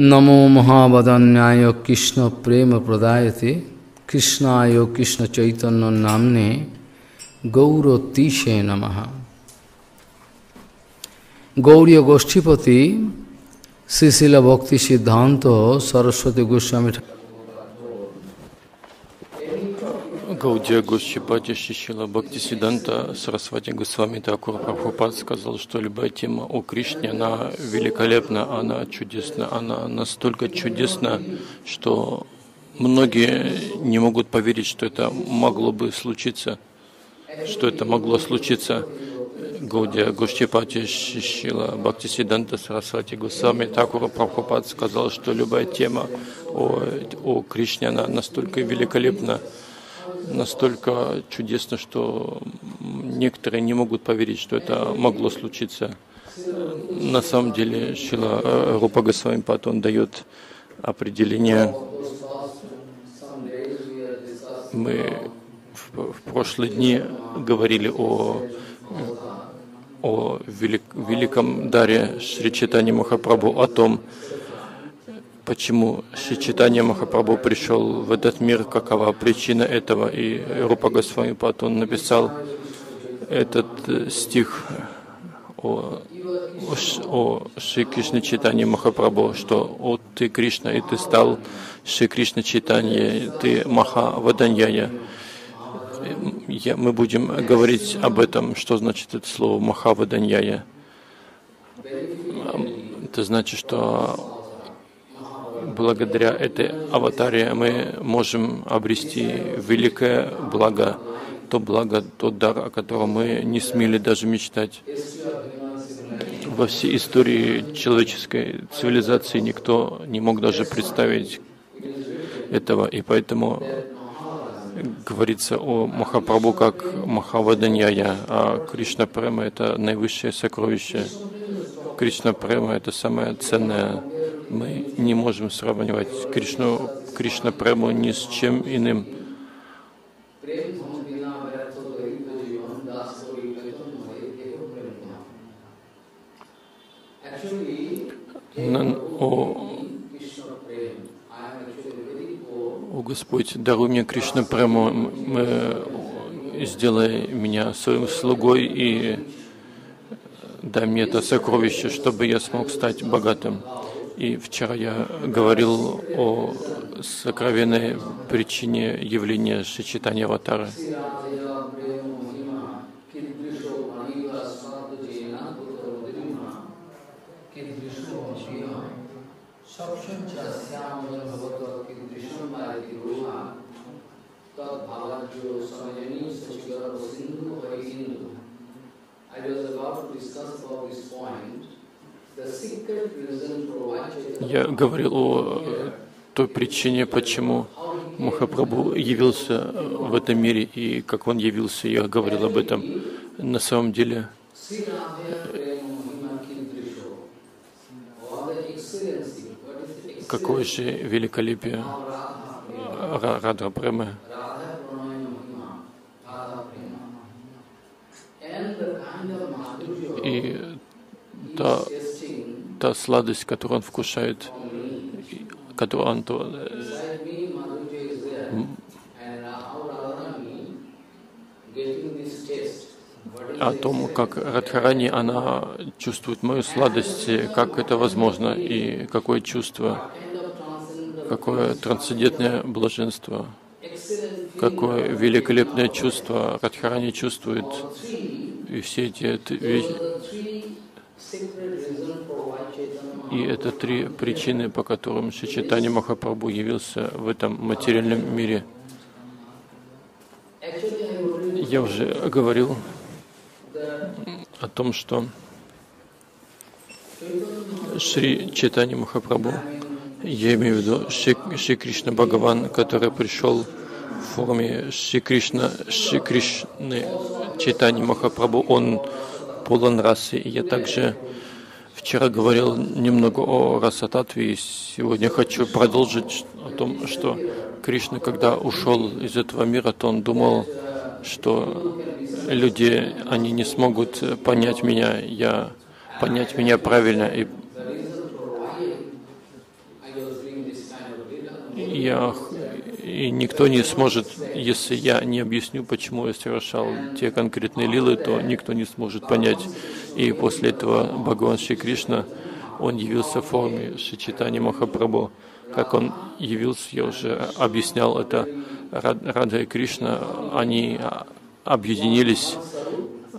नमो महावदन्याय कृष्ण प्रेम प्रदायते। कृष्णाय कृष्ण चैतन्य नामने गौरतीशे नम। गौरी गोष्ठीपति श्रीशिल भक्ति सिद्धांत सरस्वती गोस्वामी Гаудия Госчипати Шишила Бхактисиданта Сарасвати Госвами Такур Прабхупад сказал, что любая тема о Кришне, она великолепна, она чудесна, она настолько чудесна, что многие не могут поверить, что это могло бы случиться, что это могло случиться. Гаудия Гошчипати Шишила Бхактисиданта Сарасвати Госвами Такура Прабхупад сказал, что любая тема о, о Кришне, она настолько великолепна, настолько чудесно, что некоторые не могут поверить, что это могло случиться. На самом деле Шила Рупа Госвамипад, он дает определение. Мы в, в прошлые дни говорили о, о велик, великом даре Шри Читани Махапрабху, о том, почему Шичитания Махапрабху пришел в этот мир, какова причина этого. И Рупа Госвамипад, он написал этот э, стих о, о, Шри Кришне Читании Махапрабху, что «О ты Кришна, и ты стал Шри Кришна Читание, ты Маха Ваданьяя». Я, мы будем говорить об этом, что значит это слово Маха Ваданьяя. Это значит, что благодаря этой аватаре мы можем обрести великое благо, то благо, тот дар, о котором мы не смели даже мечтать. Во всей истории человеческой цивилизации никто не мог даже представить этого, и поэтому говорится о Махапрабху как Махаваданьяя, а Кришна Према — это наивысшее сокровище. Кришна Према — это самое ценное мы не можем сравнивать Кришну, Кришна Прему ни с чем иным. О, о Господь, даруй мне Кришна Прему, мы, сделай меня своим слугой и дай мне это сокровище, чтобы я смог стать богатым. И вчера я говорил о сокровенной причине явления сочетания аватара. I was about to discuss about this point. Я говорил о той причине, почему Махапрабху явился в этом мире и как он явился, я говорил об этом. На самом деле, какое же великолепие Радха Премы. И та та сладость, которую он вкушает, которую он то, о том, как Радхарани, она чувствует мою сладость, как это возможно, и какое чувство, какое трансцендентное блаженство, какое великолепное чувство Радхарани чувствует. И все эти и это три причины, по которым Шичитани Махапрабху явился в этом материальном мире. Я уже говорил о том, что Шри Читани Махапрабху, я имею в виду Шри, Шри Кришна Бхагаван, который пришел в форме Шри Кришна, Шри Кришны Читани Махапрабху, он полон расы. Я также Вчера говорил немного о Расататве, и сегодня хочу продолжить о том, что Кришна, когда ушел из этого мира, то он думал, что люди, они не смогут понять меня, я, понять меня правильно. И я, и никто не сможет, если я не объясню, почему я совершал те конкретные лилы, то никто не сможет понять. И после этого Бхагаван Шри Кришна, он явился в форме Шичитани Махапрабху. Как он явился, я уже объяснял это, Рада и Кришна, они объединились,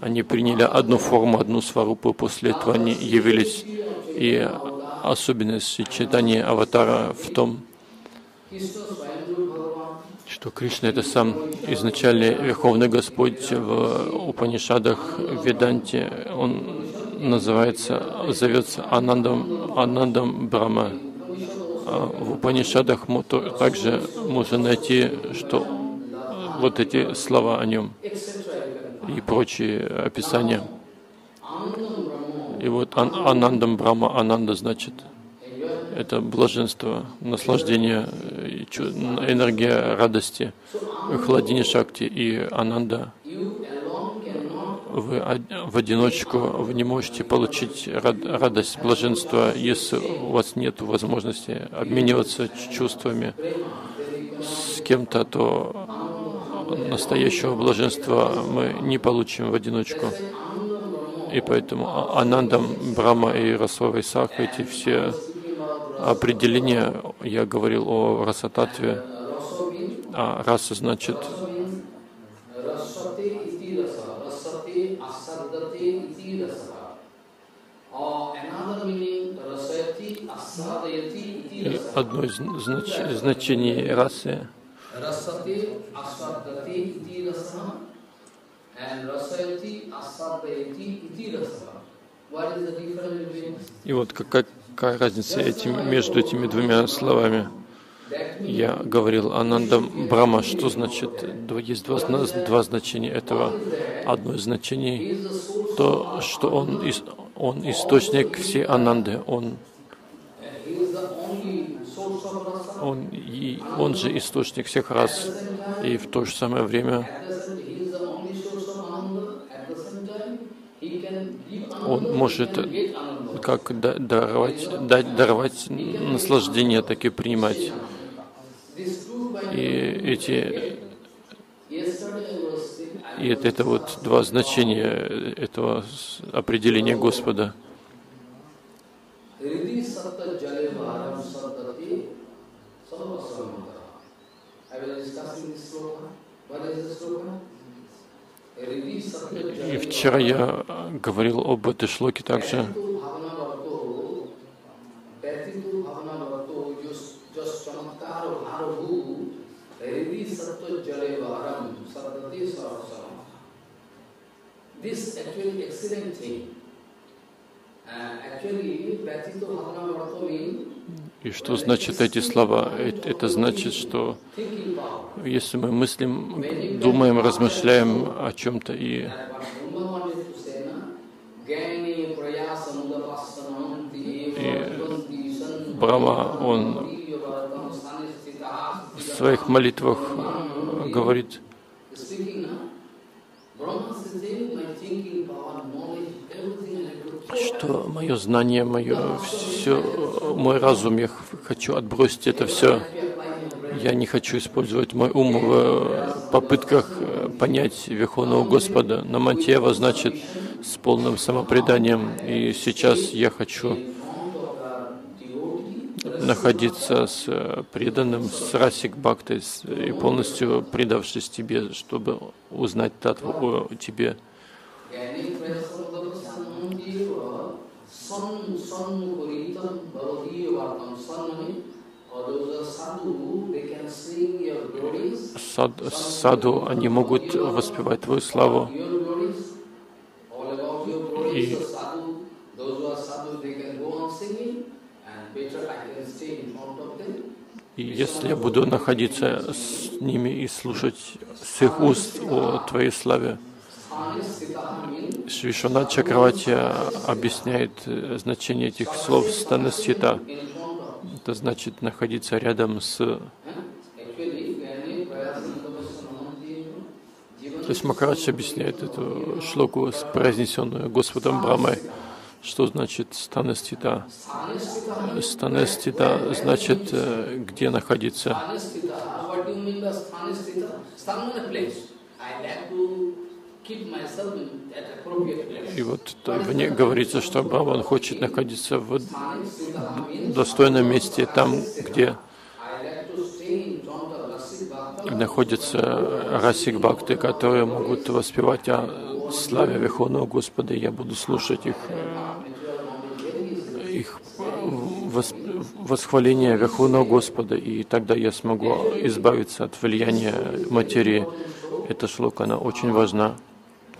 они приняли одну форму, одну сварупу, после этого они явились. И особенность читания аватара в том, что Кришна — это сам изначальный Верховный Господь в Упанишадах, в Веданте. Он называется, зовется Анандам, Анандам Брахма. А в Упанишадах также можно найти, что вот эти слова о нем и прочие описания. И вот Анандам Брахма, Ананда значит — это блаженство, наслаждение, энергия радости, хладини шакти и ананда. Вы в одиночку вы не можете получить радость, блаженство, если у вас нет возможности обмениваться чувствами с кем-то, то настоящего блаженства мы не получим в одиночку. И поэтому Анандам, Брама и Расова Исаха, эти все определение, я говорил о расататве, а раса значит одно из знач, значений расы. И вот как, какая разница этим, между этими двумя словами? Я говорил Ананда Брама, что значит, есть два, два значения этого. Одно из значений то, что он, он источник всей Ананды, он, он, и, он же источник всех рас, и в то же самое время он может как даровать, дать, даровать наслаждение, так и принимать. И эти и это, это вот два значения этого определения Господа. И вчера я говорил об этой шлоке также. This actually excellent thing. И что значит эти слова? Это значит, что если мы мыслим, думаем, размышляем о чем-то и и Брама, он в своих молитвах говорит, что мое знание, мое все, мой разум, я хочу отбросить это все. Я не хочу использовать мой ум в попытках понять Верховного Господа. Намантьева значит с полным самопреданием. И сейчас я хочу находиться с преданным, с Расик Бхактой и полностью предавшись тебе, чтобы узнать татву о тебе. Сад, саду, они могут воспевать Твою славу. И и если я буду находиться с ними и слушать с их уст о Твоей славе, Швишванат Чакравати объясняет э, значение этих слов станасита. Это значит находиться рядом с... То есть Махарадж объясняет эту шлоку, произнесенную Господом Брамой. Что значит станестита? Станестита значит, э, где находиться. И вот в ней говорится, что Бхаван хочет находиться в достойном месте, там, где находятся расик бхакты, которые могут воспевать о славе Верховного Господа. Я буду слушать их, их восхваление Верховного Господа, и тогда я смогу избавиться от влияния материи. Эта шлока, она очень важна.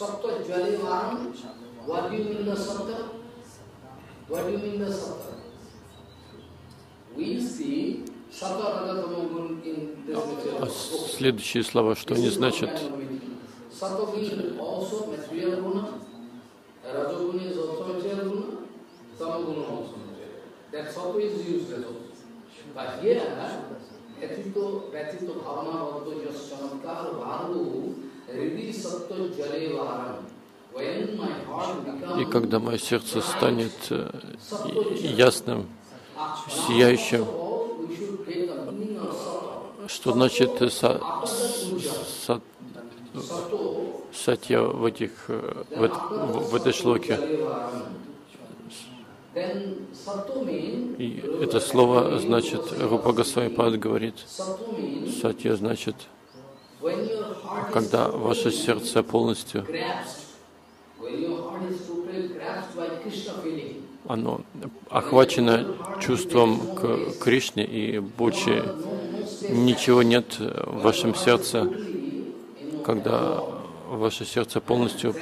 Sattva Jale Varam. What do you mean the Sattva? What do you mean the Sattva? We see А следующие слова, что они значат? И когда мое сердце станет э, ясным, сияющим, что значит са, са, сатья в, этих, э, в, в, этой шлоке? И это слово значит, Рупа Госвамипад говорит, сатья значит, когда ваше сердце полностью оно охвачено чувством к Кришне и больше ничего нет в вашем сердце, когда ваше сердце полностью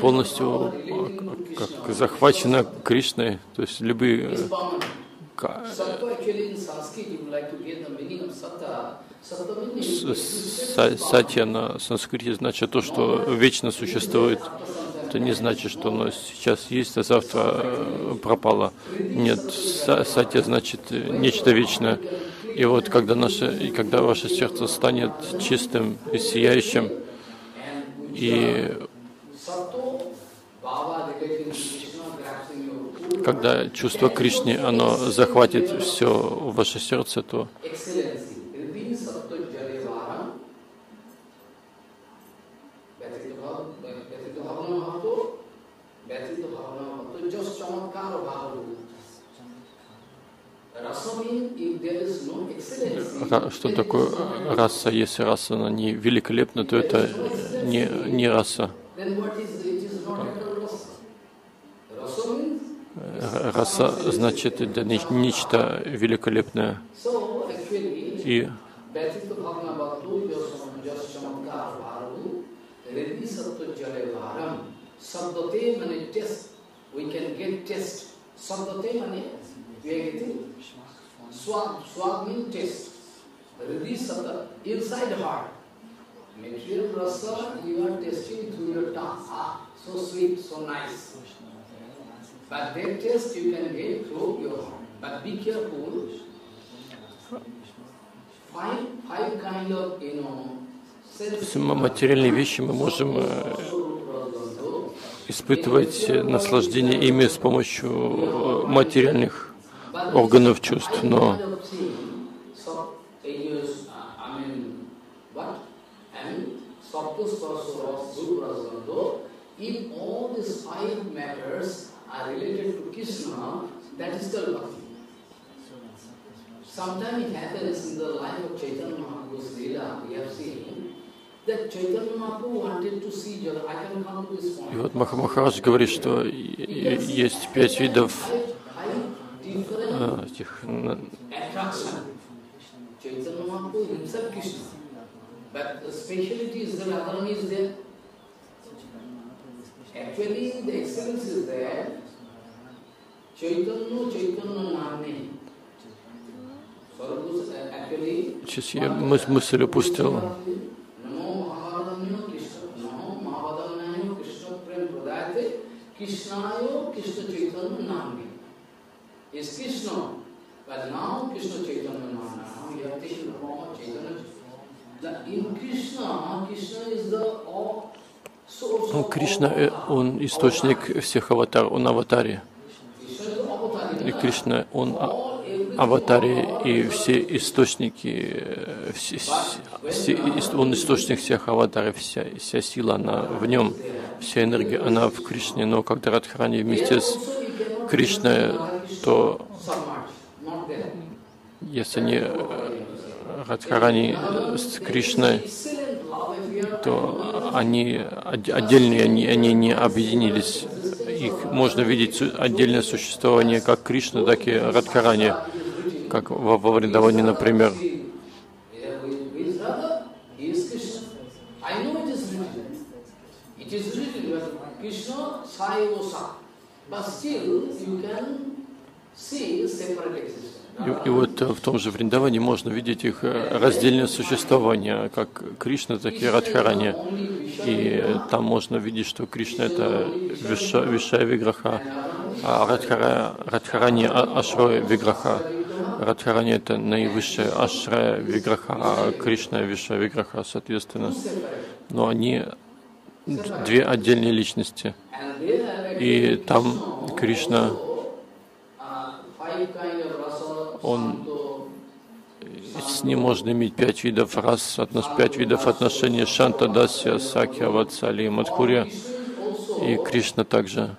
полностью как захвачено Кришной, то есть любые Сатья на санскрите значит то, что вечно существует. Это не значит, что оно сейчас есть, а завтра э, пропало. Нет, сатья значит нечто вечное. И вот когда, наше, и когда ваше сердце станет чистым и сияющим, и когда чувство Кришны, оно захватит все ваше сердце, то что такое раса? Если раса она не великолепна, то это не, не раса. Раса значит это нечто великолепное. И Sabdate mane test, we can get test. Sabdate mane, we are getting swag, swag means taste. Release of the inside heart. Material rasa you are tasting through your tongue. Ah, so sweet, so nice. Материальные вещи мы можем испытывать наслаждение ими с помощью материальных органов чувств, но if all these five matters are related to Krishna, that is still bhakti. Sometimes it happens in the life of Chaitanya Mahaprabhu's Leela, we have seen. И вот Махамахарадж говорит, что есть пять видов этих. Actually, the excellence is there. Chaitanya, Chaitanya Namne. Sarvus, actually, Сейчас я мыс- мысль упустил. Ну, Кришна, э, он источник всех аватар, он аватаре. Krishna is the avatar. И Кришна, он а- аватаре, и все источники, э, все- все- он источник всех аватаров, вся, вся сила, она в нем, вся энергия, она в Кришне, но когда Радхарани вместе с Кришной, то если они э, Радхарани с Кришной, то они отдельные, они, они не объединились. Их можно видеть отдельное существование как Кришны, так и Радхарани, как во, во Вриндаване, например. But still, you can see separate existence. И, и вот э, в том же Вриндаване можно видеть их э, раздельное существование, как Кришна, так и Радхарани. И там можно видеть, что Кришна это Виша, Вишая Виграха, а Радхара, Радхарани а- Ашроя Виграха. Радхарани это наивысшая Ашрая Виграха, а Кришна Вишая Виграха, соответственно. Но они две отдельные личности. И там Кришна, uh, five kind of rasa, Он- с ним можно иметь пять видов рас, пять видов отношений Шанта, Дасья, Сакья, Ватсали, Мадхурья. И Кришна также.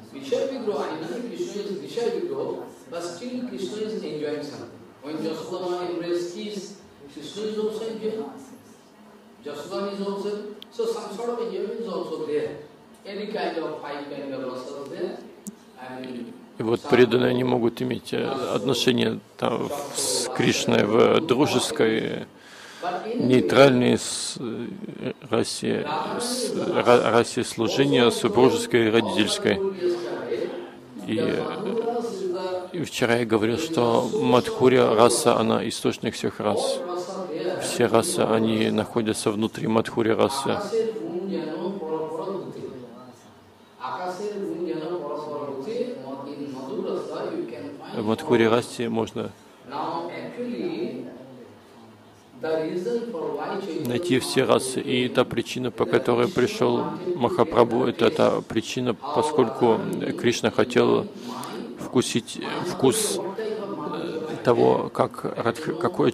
Any И вот преданные они могут иметь э, отношения там, с Кришной в дружеской, нейтральной с, э, расе, с, ра- расе служения, супружеской и родительской. И, э, и вчера я говорил, что Мадхуря раса, она источник всех рас. Все расы, они находятся внутри Мадхури расы. В Мадхури расе можно найти все расы. И та причина, по которой пришел Махапрабху, это та причина, поскольку Кришна хотел вкусить вкус э, того, как Радх- какое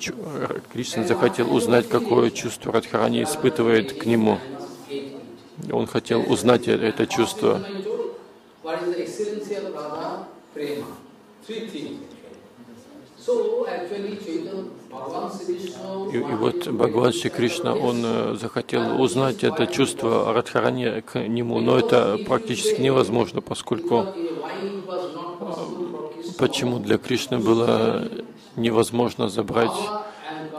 Кришна захотел узнать, какое чувство Радхарани испытывает к нему. Он хотел узнать это чувство. И, и вот Бхагаван Шри Кришна, он э, захотел узнать это чувство Радхарани к нему, но это практически невозможно, поскольку Krishna Почему для Кришны было невозможно забрать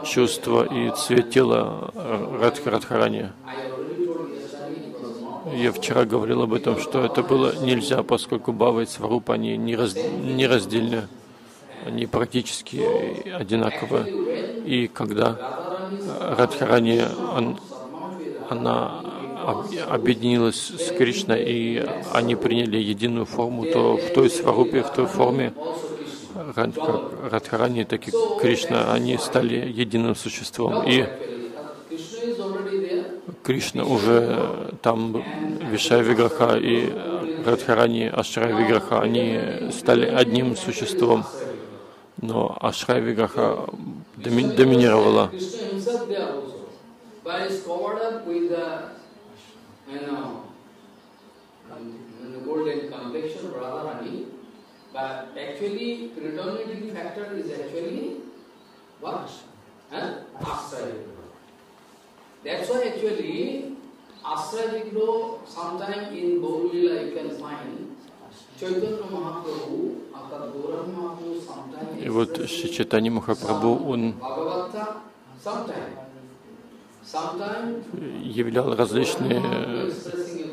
чувство и цвет тела Радх- Радхарани? I already told yesterday it was not Я вчера говорил об этом, что это было нельзя, поскольку Бава и Сварупа, они нераз- нераздельны, они практически одинаковы. И когда Радхарани, он- она об- объединилась с Кришной, и они приняли единую форму, то в той Сварупе, в той форме Радхарани, так и Кришна, они стали единым существом. И Krishna is already there. Кришна уже там, Вишая Виграха и Радхарани, Ашрая Виграха, они стали одним существом. Но Ашрая Виграха доми- доминировала. But actually, predominating factor is actually what? Huh? Asraya. That's why actually, Asraya Vigro, sometime in Gaur Lila you can find И вот Шичатани Махапрабху, он являл различные expressing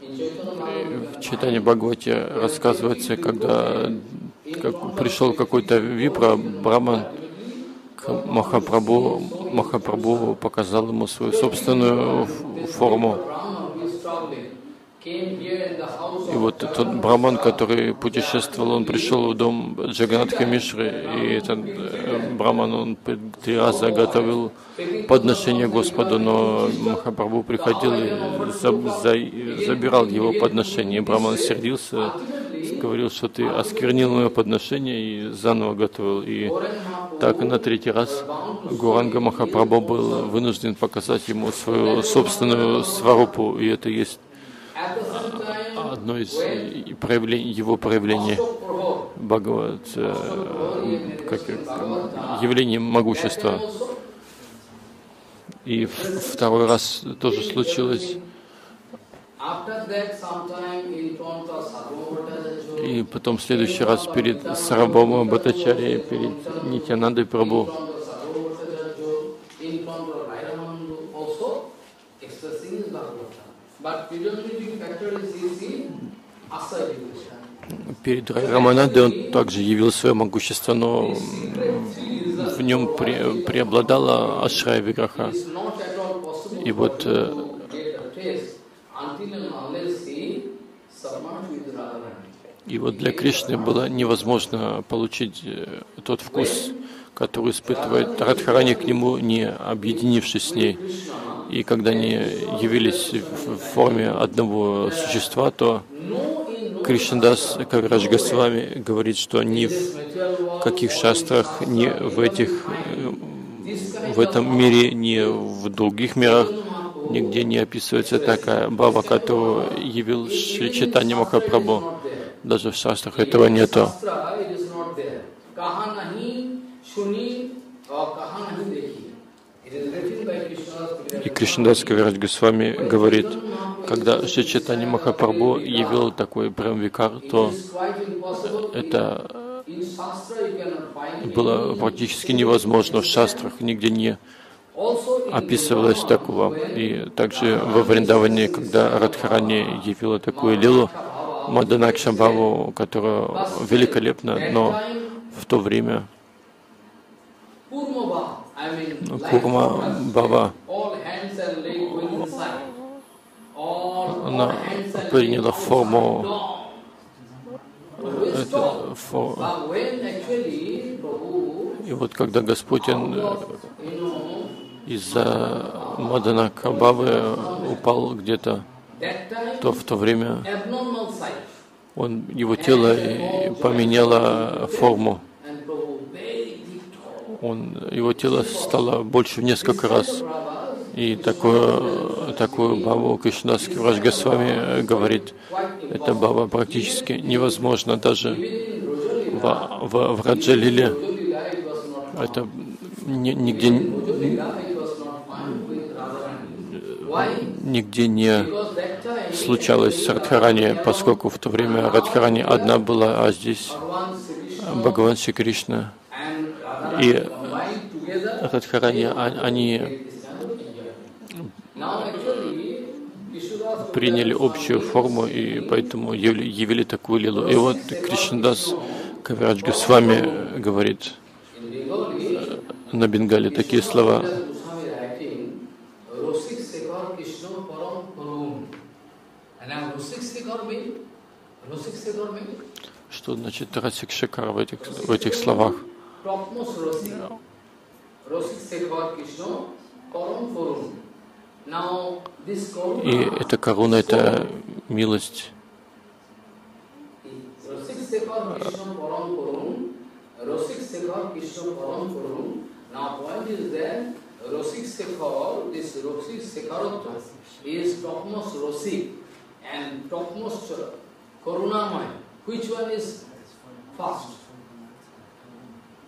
В читании Бхагавати рассказывается, когда как пришел какой-то випра, браман, к Махапрабху, Махапрабху показал ему свою собственную форму. И вот этот браман, который путешествовал, он пришел в дом Джаганатха Мишры, и этот э, браман, он три раза готовил подношение Господу, но Махапрабху приходил и за- за- забирал его подношение. Браман сердился, говорил, что ты осквернил мое подношение и заново готовил. И так на третий раз Гуранга Махапрабху был вынужден показать ему свою собственную сварупу, и это есть одно из проявлений, его проявлений Бхагават, э, как, явление могущества. И второй раз тоже случилось. И потом в следующий раз перед Сарабома Батачари, перед Нитянандой Прабhu, in front of Sarvabhaumata in front of Rairamandu also expressing his Bhagavata. But predominating factor is his in Asa education. Перед Раманадой он также явил свое могущество, но в нем пре- преобладала Ашрая Виграха. И вот э. И вот для Кришны было невозможно получить э, тот вкус, который испытывает Радхарани к нему, не объединившись с ней. И когда они явились в форме одного существа, то Кришнадас Кавирадж Госвами говорит, что ни в каких шастрах, ни в этих э, в этом мире, ни в других мирах нигде не описывается такая баба, которую явил Читани Махапрабху. Даже в шастрах этого нету. Shastra, it is not there. Kaha nahi shuni or kaha nahi dekhi. It is written by Krishna. И Кришнадас Кавирадж Госвами говорит, когда Шри Читани Махапрабху явил такой прямвикар, то это было практически невозможно. В шастрах нигде не описывалось такого. И также во Вриндаване, когда Радхарани явила такую лилу, Маданакша Баву, которая великолепна, но в то время Курма Баба, она приняла форму это, фо- И вот когда Господь э, из-за Мадана Кабавы упал где-то, то в то время он, его тело поменяло форму. And Prabhu very big tall. Он, его тело стало больше в несколько раз. И такую, такую бабу Кришнадас Кивраж Госвами говорит, эта баба практически невозможно даже в, в, в Раджалиле. Это ни- нигде, нигде не случалось с Радхарани, поскольку в то время Радхарани одна была, а здесь Бхагаван Кришна и. Радхарани, а- они приняли общую форму и поэтому явили, такую лилу. И вот Кришнадас Кавирадж Госвами говорит in Bengali, на Бенгале такие слова. Что значит Расик Шикар в этих, в этих словах? Rosik Sekhar Krishna Param Parum. Now this И эта коруна, это милость. And topmost uh, Karunamaya. Which one is first? Rosik Sekhar, this is first. Uh, this is most important or actually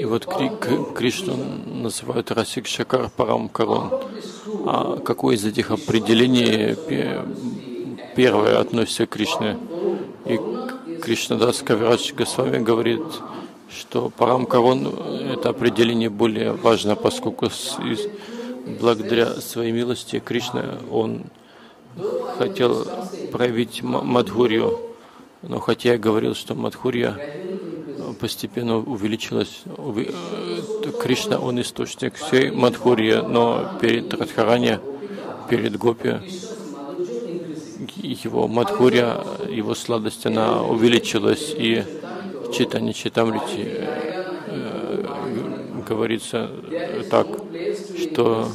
И вот Кри- Кришну называют Расик Шакар Парам Карон. А какое из этих определений пе- первое относится к Кришне. И Кришнадас Кавирадж Госвами говорит, что Парам Карон это определение более важно, поскольку благодаря своей милости Кришна, он хотел проявить Мадхурью, но хотя я говорил, что Мадхурья постепенно увеличилась. Э, Кришна, он источник всей Мадхурьи, но перед Радхарани, перед Гопи, его Мадхурья, его сладость, она увеличилась, и читание Читамрити э, говорится так, что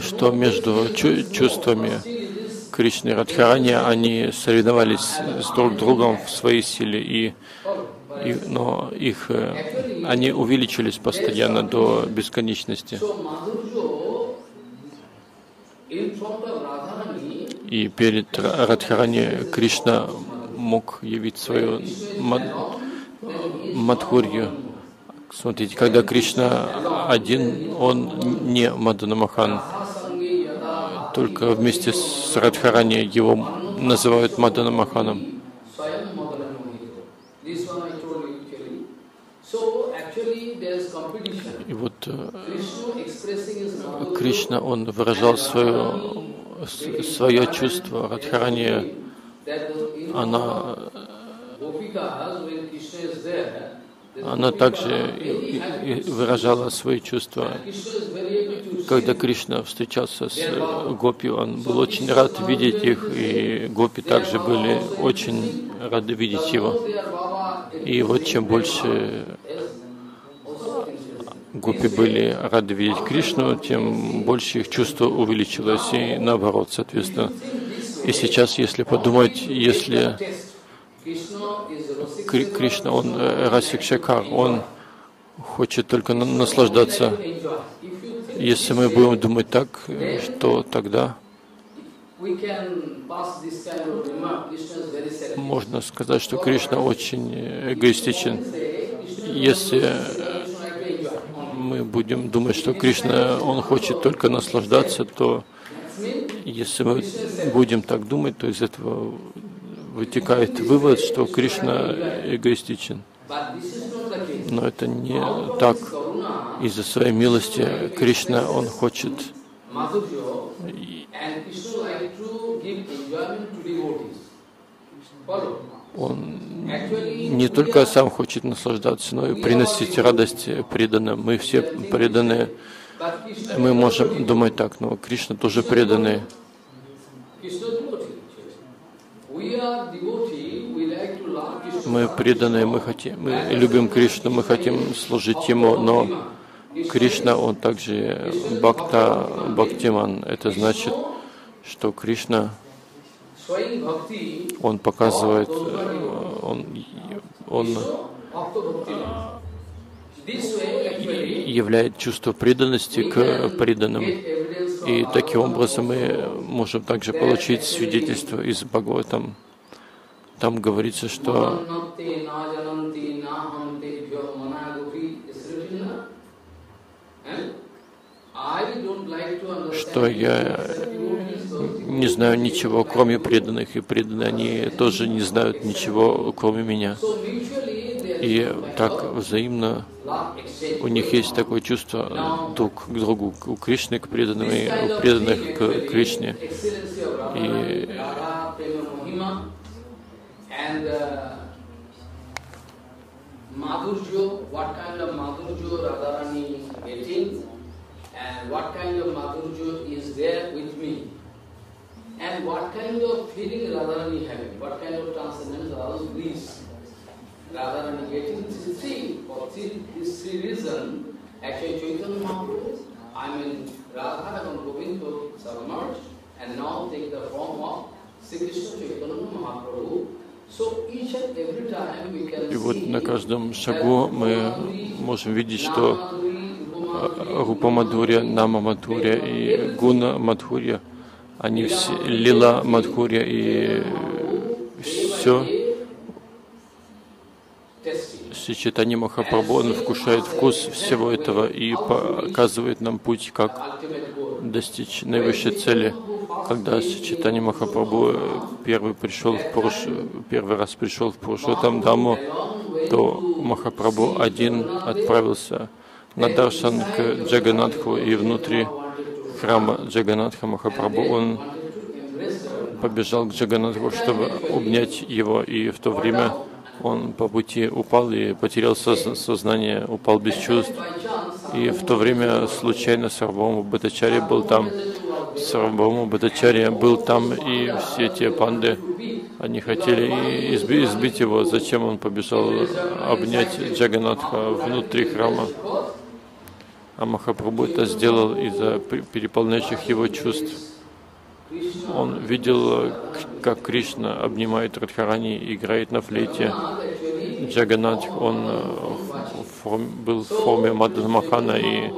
что между чувствами Кришны и Радхарани они соревновались с друг другом в своей силе, и, и, но их, э, они увеличились постоянно до бесконечности. И перед Радхарани Кришна мог явить свою Мадхурью. Смотрите, когда Кришна один, он не Маданамахан. Только вместе с Радхарани его называют Маданамаханом. И вот э, Кришна, он выражал свое, свое чувство. Радхарани, она она также выражала свои чувства. Когда Кришна встречался с Гопи, он был очень рад видеть их, и Гопи также были очень рады видеть его. И вот чем больше Гопи были рады видеть Кришну, тем больше их чувство увеличилось, и наоборот, соответственно. И сейчас, если подумать, если Кришна, он э, Расик Шакар, он хочет только наслаждаться. Если мы будем думать так, что тогда можно сказать, что Кришна очень эгоистичен. Если мы будем думать, что Кришна, он хочет только наслаждаться, то если мы будем так думать, то из этого вытекает вывод, что Кришна эгоистичен. Но это не так. Из-за своей милости Кришна, он хочет он не только сам хочет наслаждаться, но и приносить радость преданным. Мы все преданные. Мы можем думать так, но Кришна тоже преданный. Мы преданные, мы хотим, мы любим Кришну, мы хотим служить Ему, но Кришна, Он также Бхакта, Бхактиман. Это значит, что Кришна, Он показывает, Он, он являет чувство преданности к преданным. И таким образом мы можем также получить свидетельство из Бхагаватам. Там говорится, что что я не знаю ничего, кроме преданных, и преданные они тоже не знают ничего, кроме меня. И так взаимно. У них есть такое чувство друг к другу, у Кришны к преданным и у преданных к Кришне. И Uh, Madhurjo, what kind of Madhurjo Radharani getting and what kind of Madhurjo is there with me? And what kind of feeling Radharani having, what kind of transcendence Radharani bliss. Radharani getting this three, for three, this three reason, actually Chaitanya Mahaprabhu, I mean Radha and Govinda submerged and now take the form of Sri Krishna Chaitanya Mahaprabhu. И вот на каждом шагу мы можем видеть, что Рупа Мадхуря, Нама Мадхуря и Гуна Мадхуря, они все, Лила Мадхуря и все Сичитани Махапрабху, он вкушает вкус всего этого и показывает нам путь, как достичь наивысшей цели. Когда Сичитани Махапрабху первый пришел в Пуруш, первый раз пришел в Пурушотам Даму, то Махапрабху один отправился на Даршан к Джаганатху и внутри храма Джаганатха Махапрабху он побежал к Джаганатху, чтобы обнять его, и в то время он по пути упал и потерял сознание, упал без чувств. И в то время случайно Сарвама Батачари был там. Сарвама Батачари был там, и все те панды, они хотели избить, его. Зачем он побежал обнять Джаганатха внутри храма? А Махапрабху это сделал из-за переполняющих его чувств. Он видел, как Кришна обнимает Радхарани и играет на флейте. Джаганат, он э, был в форме Мадана Махана, и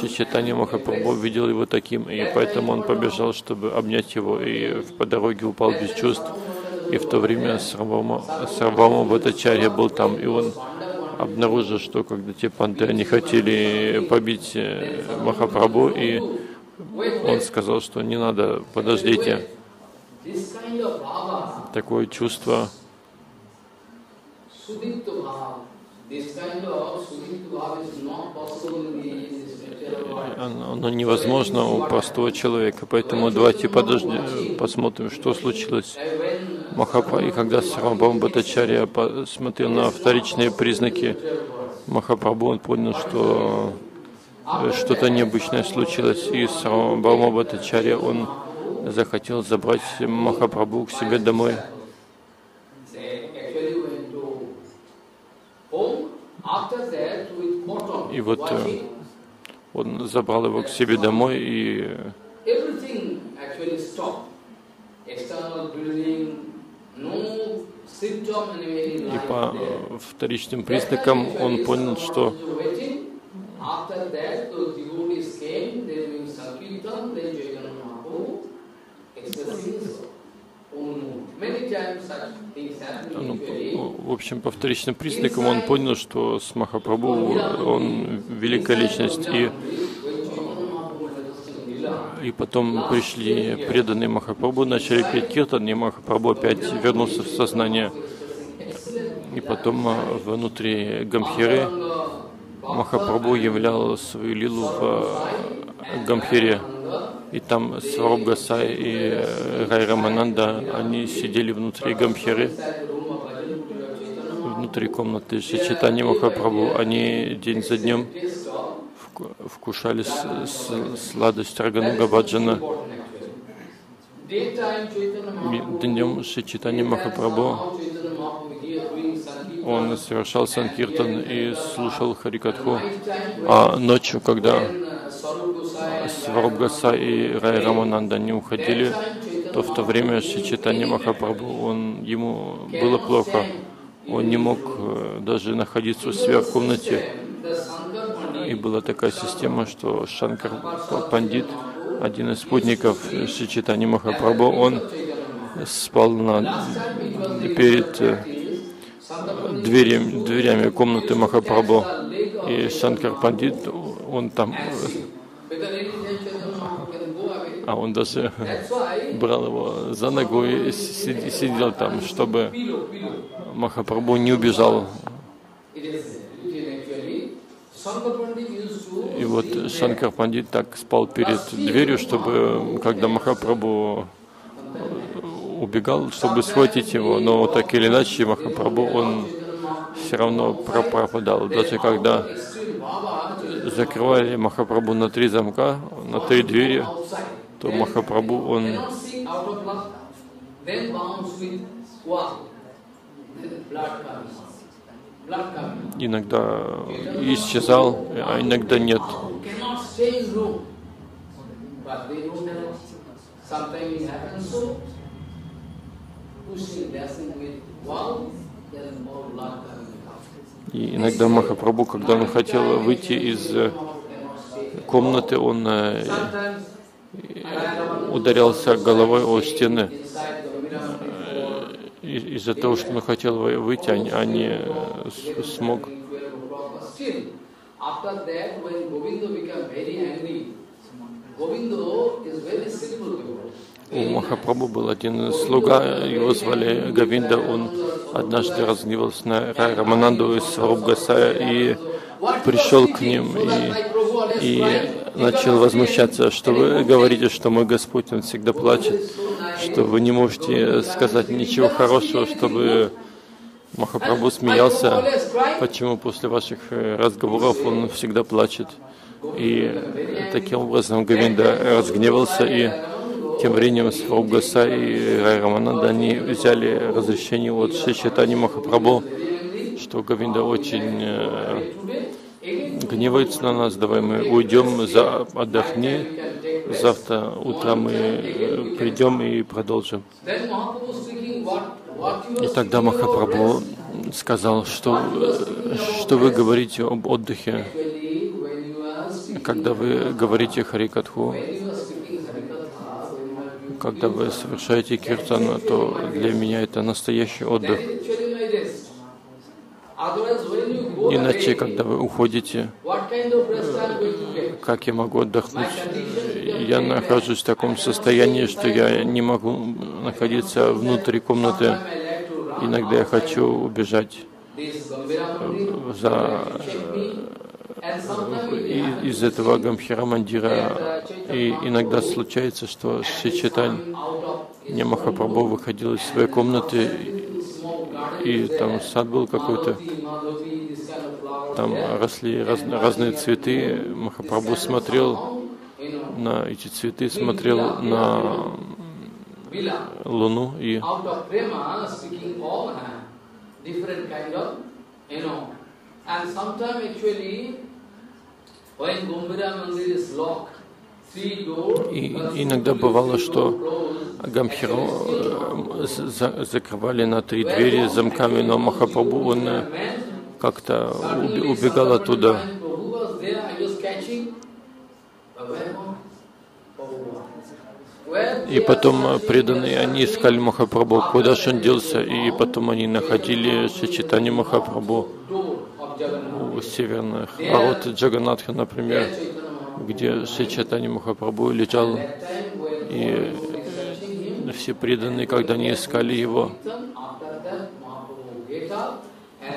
Шичатани Махапрабху видел его таким, и поэтому он побежал, чтобы обнять его, и по дороге упал без чувств. И в то время Сарвама, Бхаттачарья был там, и он обнаружил, что когда те панты, они хотели побить э, Махапрабху, и он сказал, что не надо, подождите. Такое чувство оно невозможно у простого человека. Поэтому давайте подожди, посмотрим, что случилось. Махапа, и когда Сарабам Батачарья посмотрел на вторичные признаки Махапрабху, он понял, что что-то необычное случилось, и Сарабама Батачарья, он захотел забрать Махапрабху к себе домой. И вот э, он забрал его к себе домой, и и по вторичным признакам он понял, что ну, в общем, по вторичным признакам он понял, что с Махапрабху он великая личность. И, и потом пришли преданные Махапрабху, начали петь киртан, и Махапрабху опять вернулся в сознание. И потом а, внутри Гамхиры Махапрабху являл свою лилу в Гамхире. И там Сваруб Гасай и Рай Рамананда, они сидели внутри Гамхиры, внутри комнаты Шичитани Махапрабху. Они день за днем вкушали сладость Рагануга Баджана. Днем Шичитани Махапрабху он совершал санкиртан и слушал Харикатху. А ночью, когда Сварубгаса и Рай Рамананда не уходили, то в то время Шичитани Махапрабху, он, ему было плохо. Он не мог э, даже находиться в сверхкомнате. И была такая система, что Шанкар Пандит, один из спутников Шичитани Махапрабху, он спал на, перед э, дверями, дверями комнаты Махапрабху. И Шанкар Пандит, он там, а он даже брал его за ногу и сидел там, чтобы Махапрабху не убежал. И вот Шанкар Пандит так спал перед дверью, чтобы, когда Махапрабху убегал, чтобы схватить его, но так или иначе Махапрабху, он все равно пропадал. Даже когда закрывали Махапрабху на три замка, на три двери, то Махапрабху, он иногда исчезал, а иногда нет. И иногда Махапрабху, когда он хотел выйти из э, комнаты, он э, ударялся головой о стены. И из-за того, что он хотел выйти, а не смог. У Махапрабху был один слуга, его звали Гавинда, он однажды разгневался на Рай Рамананду из Сварубгасая и пришел к ним и, и начал возмущаться, что вы говорите, что мой Господь, Он всегда плачет, что вы не можете сказать ничего хорошего, чтобы Махапрабху смеялся, почему после ваших э, разговоров он всегда плачет. И таким образом Гавинда разгневался, и тем временем Сварубгаса и Рай Рамананда, они взяли разрешение от Шичатани Махапрабху, что Гавинда очень гневается на нас, давай мы уйдем, за, отдохни, завтра утром мы придем и продолжим. И тогда Махапрабху сказал, что, что вы говорите об отдыхе, когда вы говорите Харикатху, когда вы совершаете киртан, то для меня это настоящий отдых. Иначе, когда вы уходите, как я могу отдохнуть? Я нахожусь в таком состоянии, что я не могу находиться внутри комнаты. Иногда я хочу убежать за из этого Гамхира Мандира. И иногда случается, что Шичатань Махапрабху выходил из своей комнаты и там сад был какой-то, там росли раз, разные цветы. Махапрабху смотрел на эти цветы, смотрел на Луну и и иногда бывало, что Гамхиру э, закрывали на три двери замками, но Махапрабху, он э, как-то убегал оттуда. И потом э, преданные, они искали Махапрабху, куда же он делся, и потом они находили сочетание Махапрабху у северных ворот Джаганатха, например, где Шичатани Махапрабху лежал, и все преданные, когда они искали его,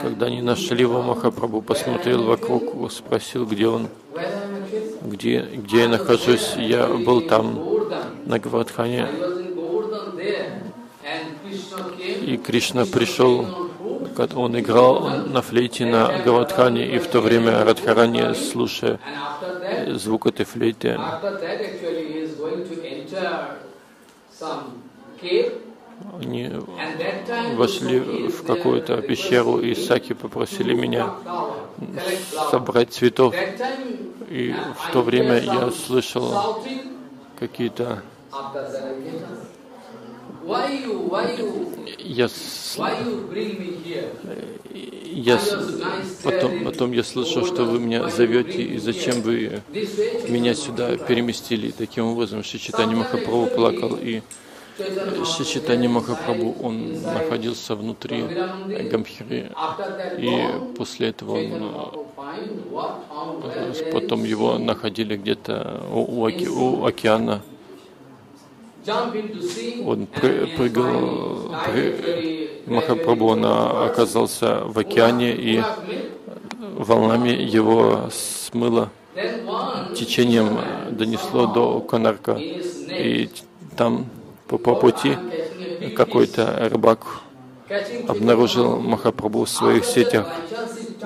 когда они нашли его, Махапрабху посмотрел вокруг, спросил, где он, где, где я нахожусь. Я был там, на Гавардхане. И Кришна пришел, он играл на флейте на Гавардхане, и в то время Радхарани, слушая звук этой флейты, они вошли в какую-то пещеру, и Саки попросили меня собрать цветов. И в то время я слышал какие-то я, я потом, потом я слышал, что вы меня зовете, и зачем вы меня сюда переместили. Таким образом, Шичитани Махапрабху плакал, и Шичитани Махапрабху, он находился внутри Гамхири, и после этого он, э, потом его находили где-то у, у океана, он прыгал, пры... Махапрабху он оказался в океане, и волнами его смыло, течением донесло до Конарка. И там по, по пути. Какой-то рыбак обнаружил Махапрабху в своих сетях.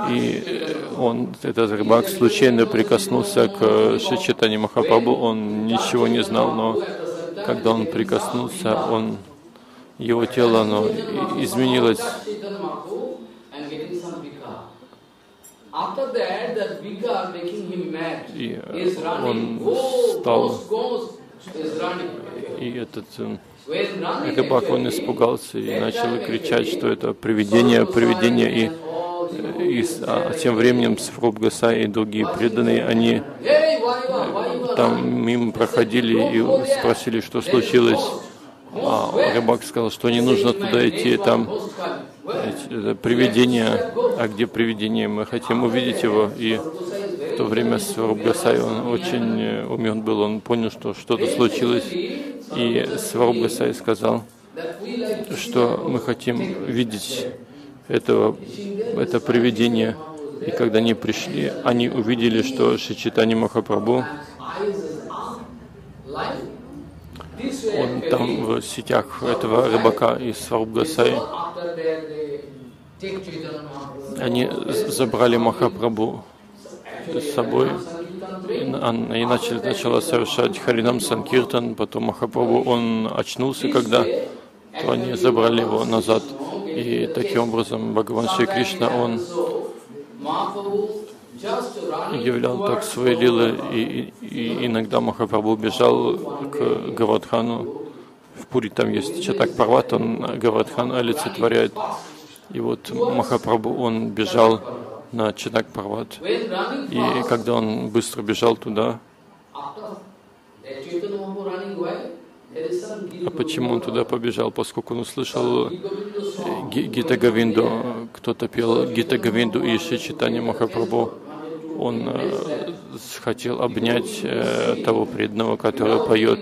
И он, этот рыбак, случайно прикоснулся к Шичатани Махапрабху, он ничего не знал, но когда он прикоснулся, он, его тело оно изменилось. И он стал, и этот рыбак, он испугался и начал кричать, что это привидение, привидение, и и а тем временем Сфруб Гасай и другие преданные, они там мимо проходили и спросили, что случилось. А рыбак сказал, что не нужно туда идти, там это привидение, а где привидение, мы хотим увидеть его. И в то время Сварубгасай, он очень э, умен был, он понял, что что-то случилось, и Сварубгасай сказал, что мы хотим видеть этого, это привидение. И когда они пришли, они увидели, что Шичитани Махапрабху, он там в сетях этого рыбака из Сварубгасай, они забрали Махапрабху с собой и, и начали сначала совершать Харинам Санкиртан, потом Махапрабху, он очнулся, когда то они забрали его назад. И таким образом Бхагаван Шри Кришна, он являл так свои лилы, и, и, и иногда Махапрабху бежал к Гавадхану. В Пури там есть Чатак Парват, он Гавадхан олицетворяет. И вот Махапрабху, он бежал на Чатак Парват. И когда он быстро бежал туда, а почему он туда побежал? Поскольку он услышал э, Гита Гавинду, кто-то пел Гита Гавинду и Шичитани Махапрабху. Он э, хотел обнять э, того преданного, который поет.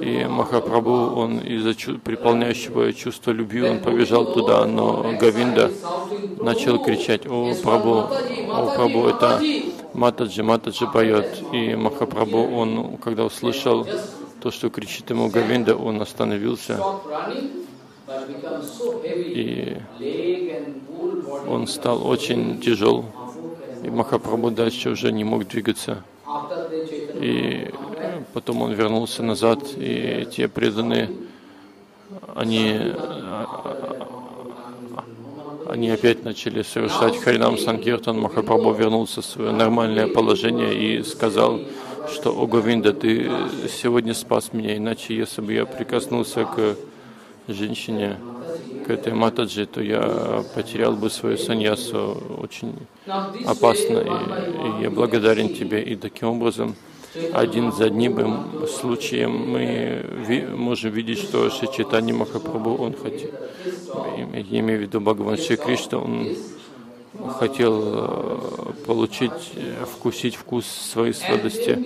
И Махапрабху, он из-за приполняющего чувства любви, он побежал туда, но Гавинда начал кричать, «О, Прабху, о, Прабху, это Матаджи, Матаджи поет». И Махапрабху, он, когда услышал то, что кричит ему Гавинда, он остановился, и он стал очень тяжел, и Махапрабху дальше уже не мог двигаться. И потом он вернулся назад, и те преданные, они, они опять начали совершать Харинам Санкиртан. Махапрабху вернулся в свое нормальное положение и сказал, что «О, Говинда, ты сегодня спас меня, иначе если бы я прикоснулся к женщине, к этой Матаджи, то я потерял бы свою саньясу очень опасно, и, и я благодарен тебе». И таким образом, один за одним случаем мы можем видеть, что Шичитани Махапрабху, он хотел, я имею в виду Бхагаван Шри Кришна, он хотел э, получить, э, вкусить вкус своей сладости.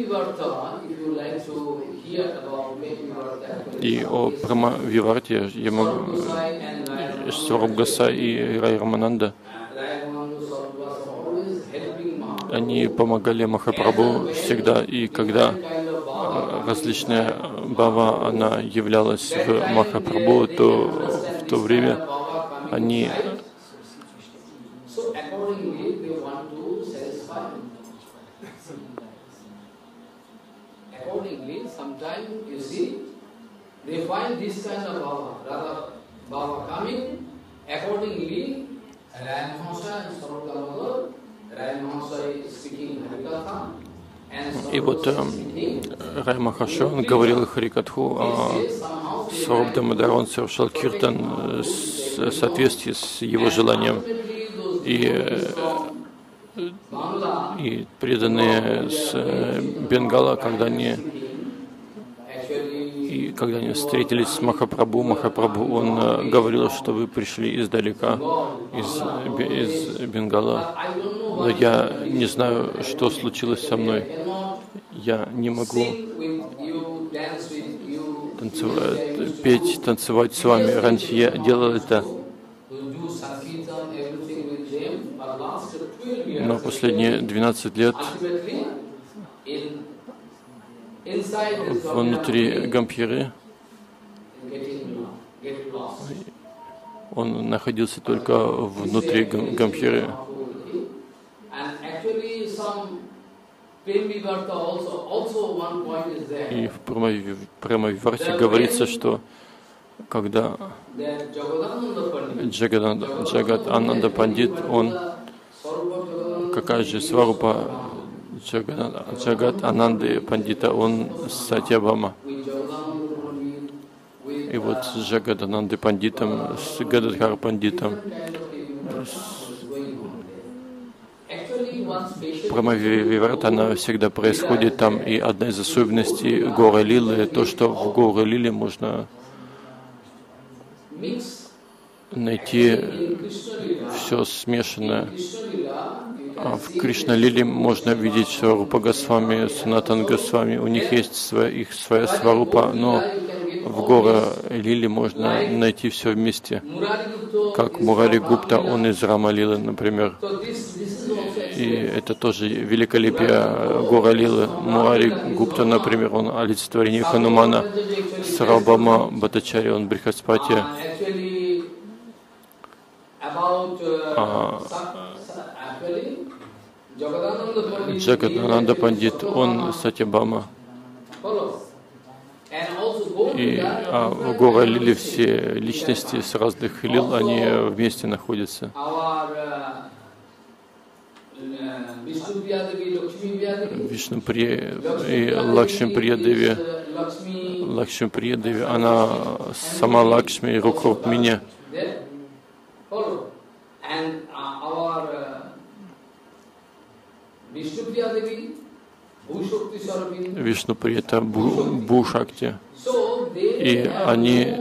И о Прама Виварте я могу Сварабгаса и Рай Рамананда они помогали Махапрабху всегда, и когда э, различная бава, она являлась в Махапрабху, то в то время они they find this kind of Baba, rather Baba coming, accordingly, Raya Mahasaya and Sarup И вот э, Рай Махашо, он говорил Харикатху, а Саруб Дамадар, он совершал киртан в соответствии с его желанием. И, и преданные с Бенгала, когда они и когда они встретились с Махапрабху, Махапрабху, он э, говорил, что вы пришли издалека, из, из Бенгала. Но я не знаю, что случилось со мной. Я не могу танцевать, петь, танцевать с вами. Раньше я делал это. Но последние 12 лет внутри Гампиры. Он находился только внутри Гампиры. И в Прамавиварте говорится, что когда Джагад Ананда Пандит, он какая же сварупа Джагат, Ананды Пандита, он Сатьябама. И вот с Джагат Ананды Пандитом, с Гададхар Пандитом, Прамавиварат, она всегда происходит там, и одна из особенностей горы Лилы, то, что в горы Лиле можно найти все смешанное. А в Кришналиле можно видеть Сварупа Госвами, Санатан Госвами, у них есть своя, их своя Сварупа, но в Гора Лиле можно найти все вместе. Как Мурари Гупта, он из Рамалилы, например. И это тоже великолепие Гора Лилы. Мурари Гупта, например, он олицетворение Ханумана. Сарабама Батачари, он Брихаспати. А, Джагадананда Пандит, он also И а, в Гора Лили все личности с разных лил, они вместе находятся. Вишну Lakshmi и Лакшми Прия is, Деви. Lakshmi Лакшми Прия Деви, она сама Лакшми, рук меня. there. Follow. And uh, our Вишну Прия это Бу, Бушакти. И они,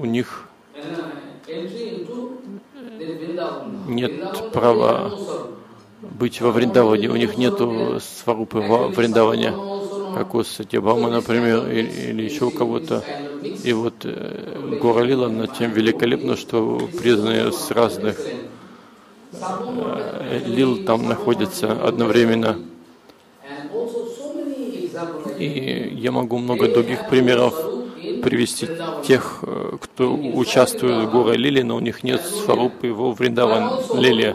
у них uh. Нет права быть во Вриндаване. У них нету сварупы во Вриндаване, как у Сатябама, например, или, или еще у кого-то. И вот э, Гора Лила над тем великолепно, что преданные с разных лил там находятся одновременно. И я могу много других примеров привести тех, э, кто участвует в Гора Лили, но у них нет сварупы во Вриндаван Лили.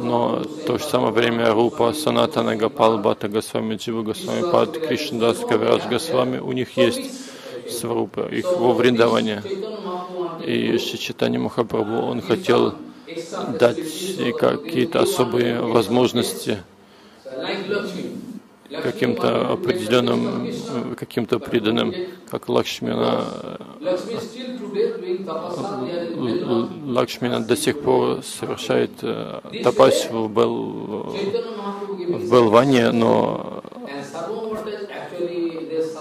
Но в то же самое время Рупа, Санатана, Гапал, Бата Госвами, Джива Госвами, Пад, Кришнадас, Кавирадж Госвами, у них есть сварупа, их во Вриндаване. И Шичитани Махапрабху, он хотел дать какие-то особые возможности каким-то определенным, каким-то преданным, как Лакшми, она, Lakshmi still today doing tapasya there in Л- Bengal. Л- Лакшми она до сих пор совершает э, тапасию в, Бел, в Белване, но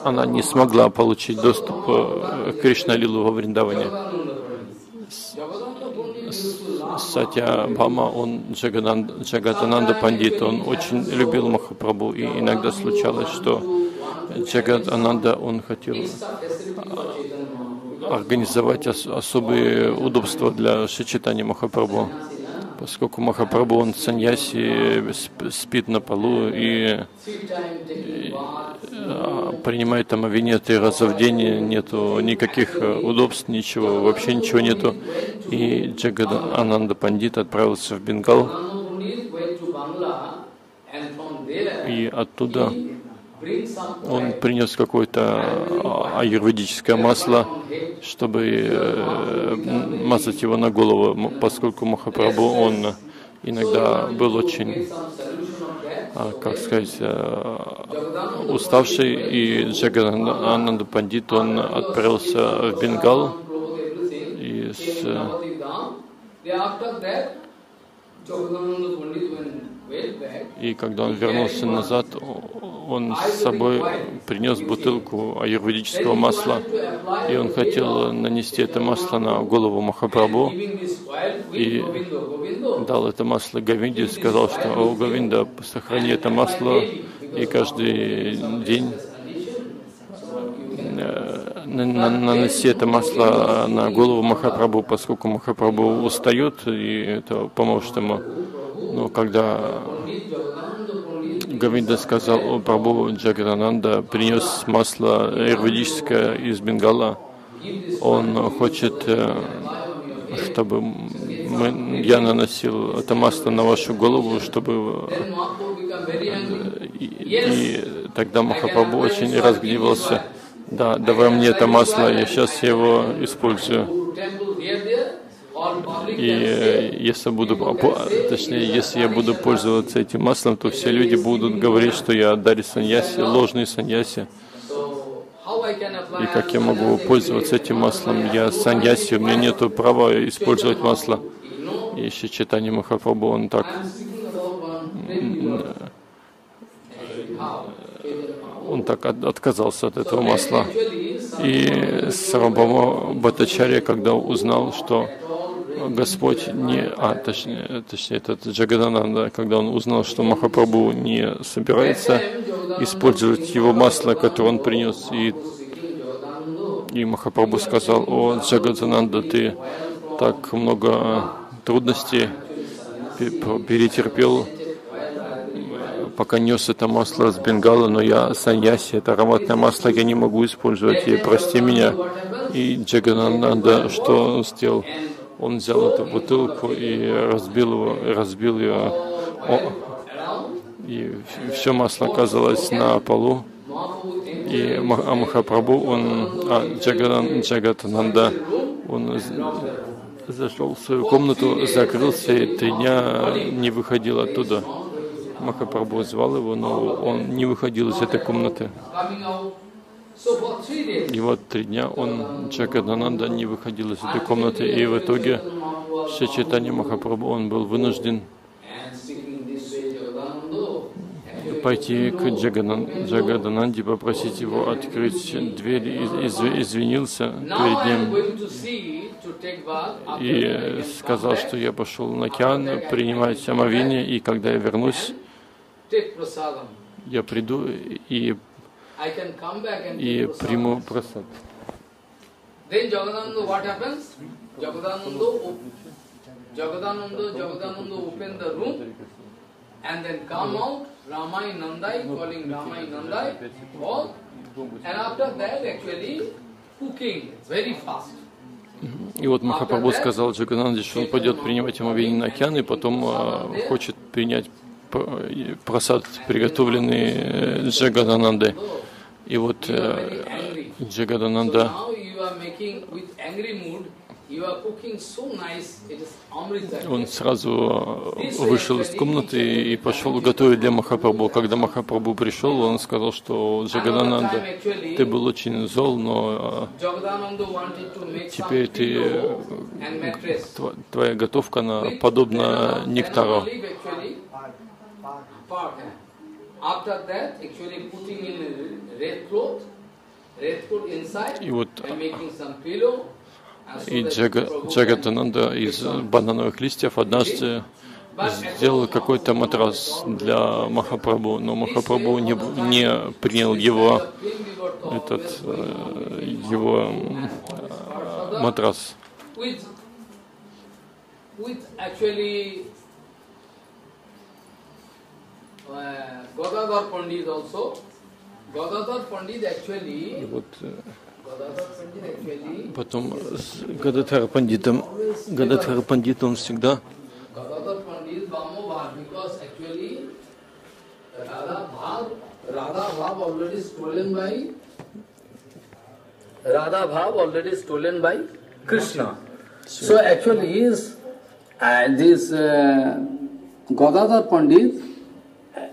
она не смогла получить доступ э, к Кришналилу во Вриндаване. Сатя Бхама, он Джагатананда Пандит, он очень любил Махапрабху, и иногда случалось, что Джагатананда, он хотел Mahaprabhu. организовать ос- особые удобства для Шичитани Махапрабху. Поскольку Махапрабху, он саньяси, сп- спит на полу и taking bath. а, принимает там авинеты раза в день, нету никаких э, удобств, ничего, вообще ничего нету. И Джагада Ананда Пандит отправился в Бенгал, и оттуда он принес какое-то а, аюрведическое масло, чтобы э, мазать его на голову, поскольку Махапрабху, он иногда был очень, а, как сказать, э, уставший, и Джагананда Пандит, он отправился в Бенгал, и с, и когда он вернулся назад, он с собой принес бутылку аюрведического масла, и он хотел нанести это масло на голову Махапрабху, И дал это масло Говинде и сказал, что «О, Говинда, сохрани это масло и каждый день э, на- на- наноси это масло на голову Махапрабху, поскольку Махапрабху устает, и это поможет ему. Но когда Говинда сказал, о, Прабху Джагарананда принес масло аюрведическое из Бенгала, он хочет, э, чтобы мы, я наносил это масло на вашу голову, чтобы angry. и, и тогда Махапрабху очень разгневался. Да, давай мне это масло, я сейчас его использую. И э, если буду, точнее, если я буду пользоваться этим маслом, то все люди будут говорить, что я Дари Саньяси, ложный Саньяси. И как я могу пользоваться этим маслом? Я Саньяси, у меня нет права использовать масло. И еще читание Махапрабху, он так. How? он так отказался от этого масла. И Сарабама Батачарья, когда узнал, что Господь не, а точнее, точнее этот Джагадананда, когда он узнал, что Махапрабху не собирается использовать его масло, которое он принес, и, и Махапрабху сказал, о, Джагадананда, ты так много трудностей перетерпел, пока нес это масло с Бенгала, но я саньяси, это ароматное масло, я не могу использовать, и прости меня. И Джагананда, что сделал? Он взял эту бутылку и разбил его, разбил ее, и все масло оказалось на полу. И а Махапрабху, он, а Джагадан, Джагатананда, он зашел в свою комнату, закрылся и три дня не выходил оттуда. Махапрабху звал его, но он не выходил из этой комнаты. И вот три дня он, Джагадананда, не выходил из этой комнаты, и в итоге Шичитани Махапрабху, он был вынужден пойти к Джагадананде, попросить его открыть дверь, и извинился перед ним и сказал, что я пошел на океан принимать омовение, и когда я вернусь, я приду и, и приму просад. Then Jagadananda, what happens? Jagadananda, Jagadananda, Jagadananda open the room and then come out, Ramai Nandai, calling Ramai Nandai, all, and after that actually cooking very fast. И вот Махапрабху сказал Джагананде, что он пойдет принимать омовение на океан, и потом э, хочет принять просад, приготовленный э, Джагаданандой. И вот э, Джагадананда. Он сразу э, вышел из комнаты и пошел готовить для Махапрабху. Когда Махапрабху пришел, он сказал, что Джагадананда, ты был очень зол, но э, теперь ты, твоя готовка она подобна нектару. И вот и Джага, Джагатананда из банановых листьев однажды сделал какой-то матрас для Махапрабху, но Махапрабху не, не принял его, этот, э, его матрас. Gadadhar Pandit also. Gadadhar Pandit actually. И вот э, Потом с Гададхара Пандитом, Гададхара Пандит, он всегда Radha Bhav already stolen by Krishna. So actually is uh, this uh, Gadadhar Pandit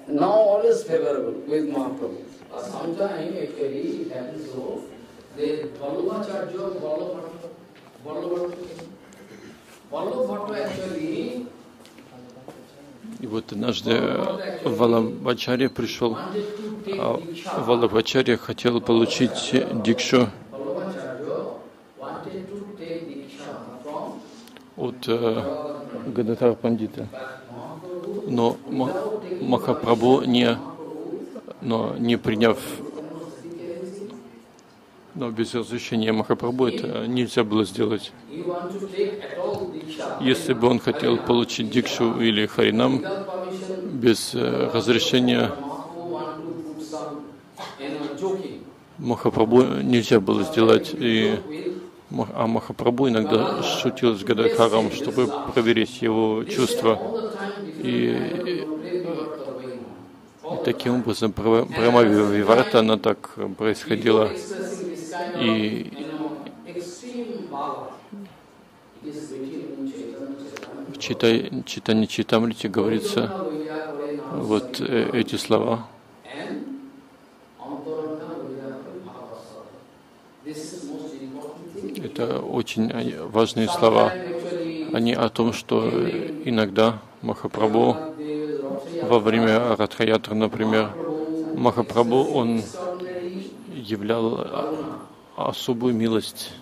now always favorable with Mahaprabhu. Sometimes actually it happens so the Vallabhacharya, Vallabhacharya actually И вот однажды Валабхачарья пришел, а Валабхачарья хотел получить дикшу от э, Гадатара Пандита. Но Махапрабху не, но не приняв но без разрешения Махапрабху это нельзя было сделать. Если бы он хотел получить дикшу или харинам без э, разрешения Махапрабху нельзя было сделать. И, а Махапрабху иногда шутил с Гададхаром, чтобы проверить его чувства. И, и таким образом Брама Виварта, она так происходила. И в читании Читамрити говорится вот э, эти слова. Это очень важные слова. Они о том, что иногда Махапрабху во время Радхаятра, например, Махапрабху, он являл особую милость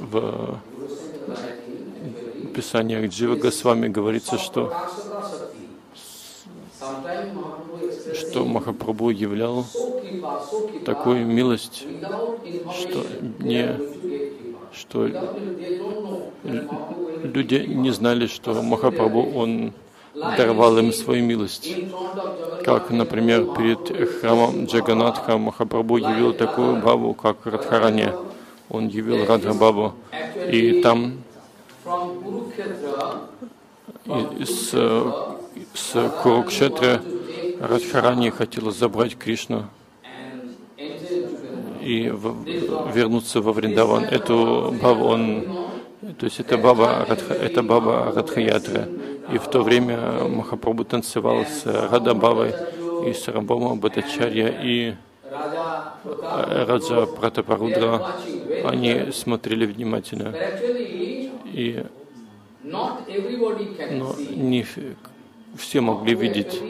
в Писаниях Джива Госвами. Говорится, что, что Махапрабху являл такую милость, что не- что люди не знали, что Махапрабху, он даровал им свою милость. Как, например, перед храмом Джаганатха Махапрабху явил такую бабу, как Радхарани. Он явил Радха Бабу. И там с, с Курукшетры Радхарани хотела забрать Кришну and enter into the и вернуться во Вриндаван. Эту бабу он, то есть это баба, это баба Радхаятры. И в то время Махапрабху танцевал с Радабавой и с Рамбома Бхаттачарья и э, Раджа Пратапарудра. Они смотрели внимательно. И, но не все могли видеть,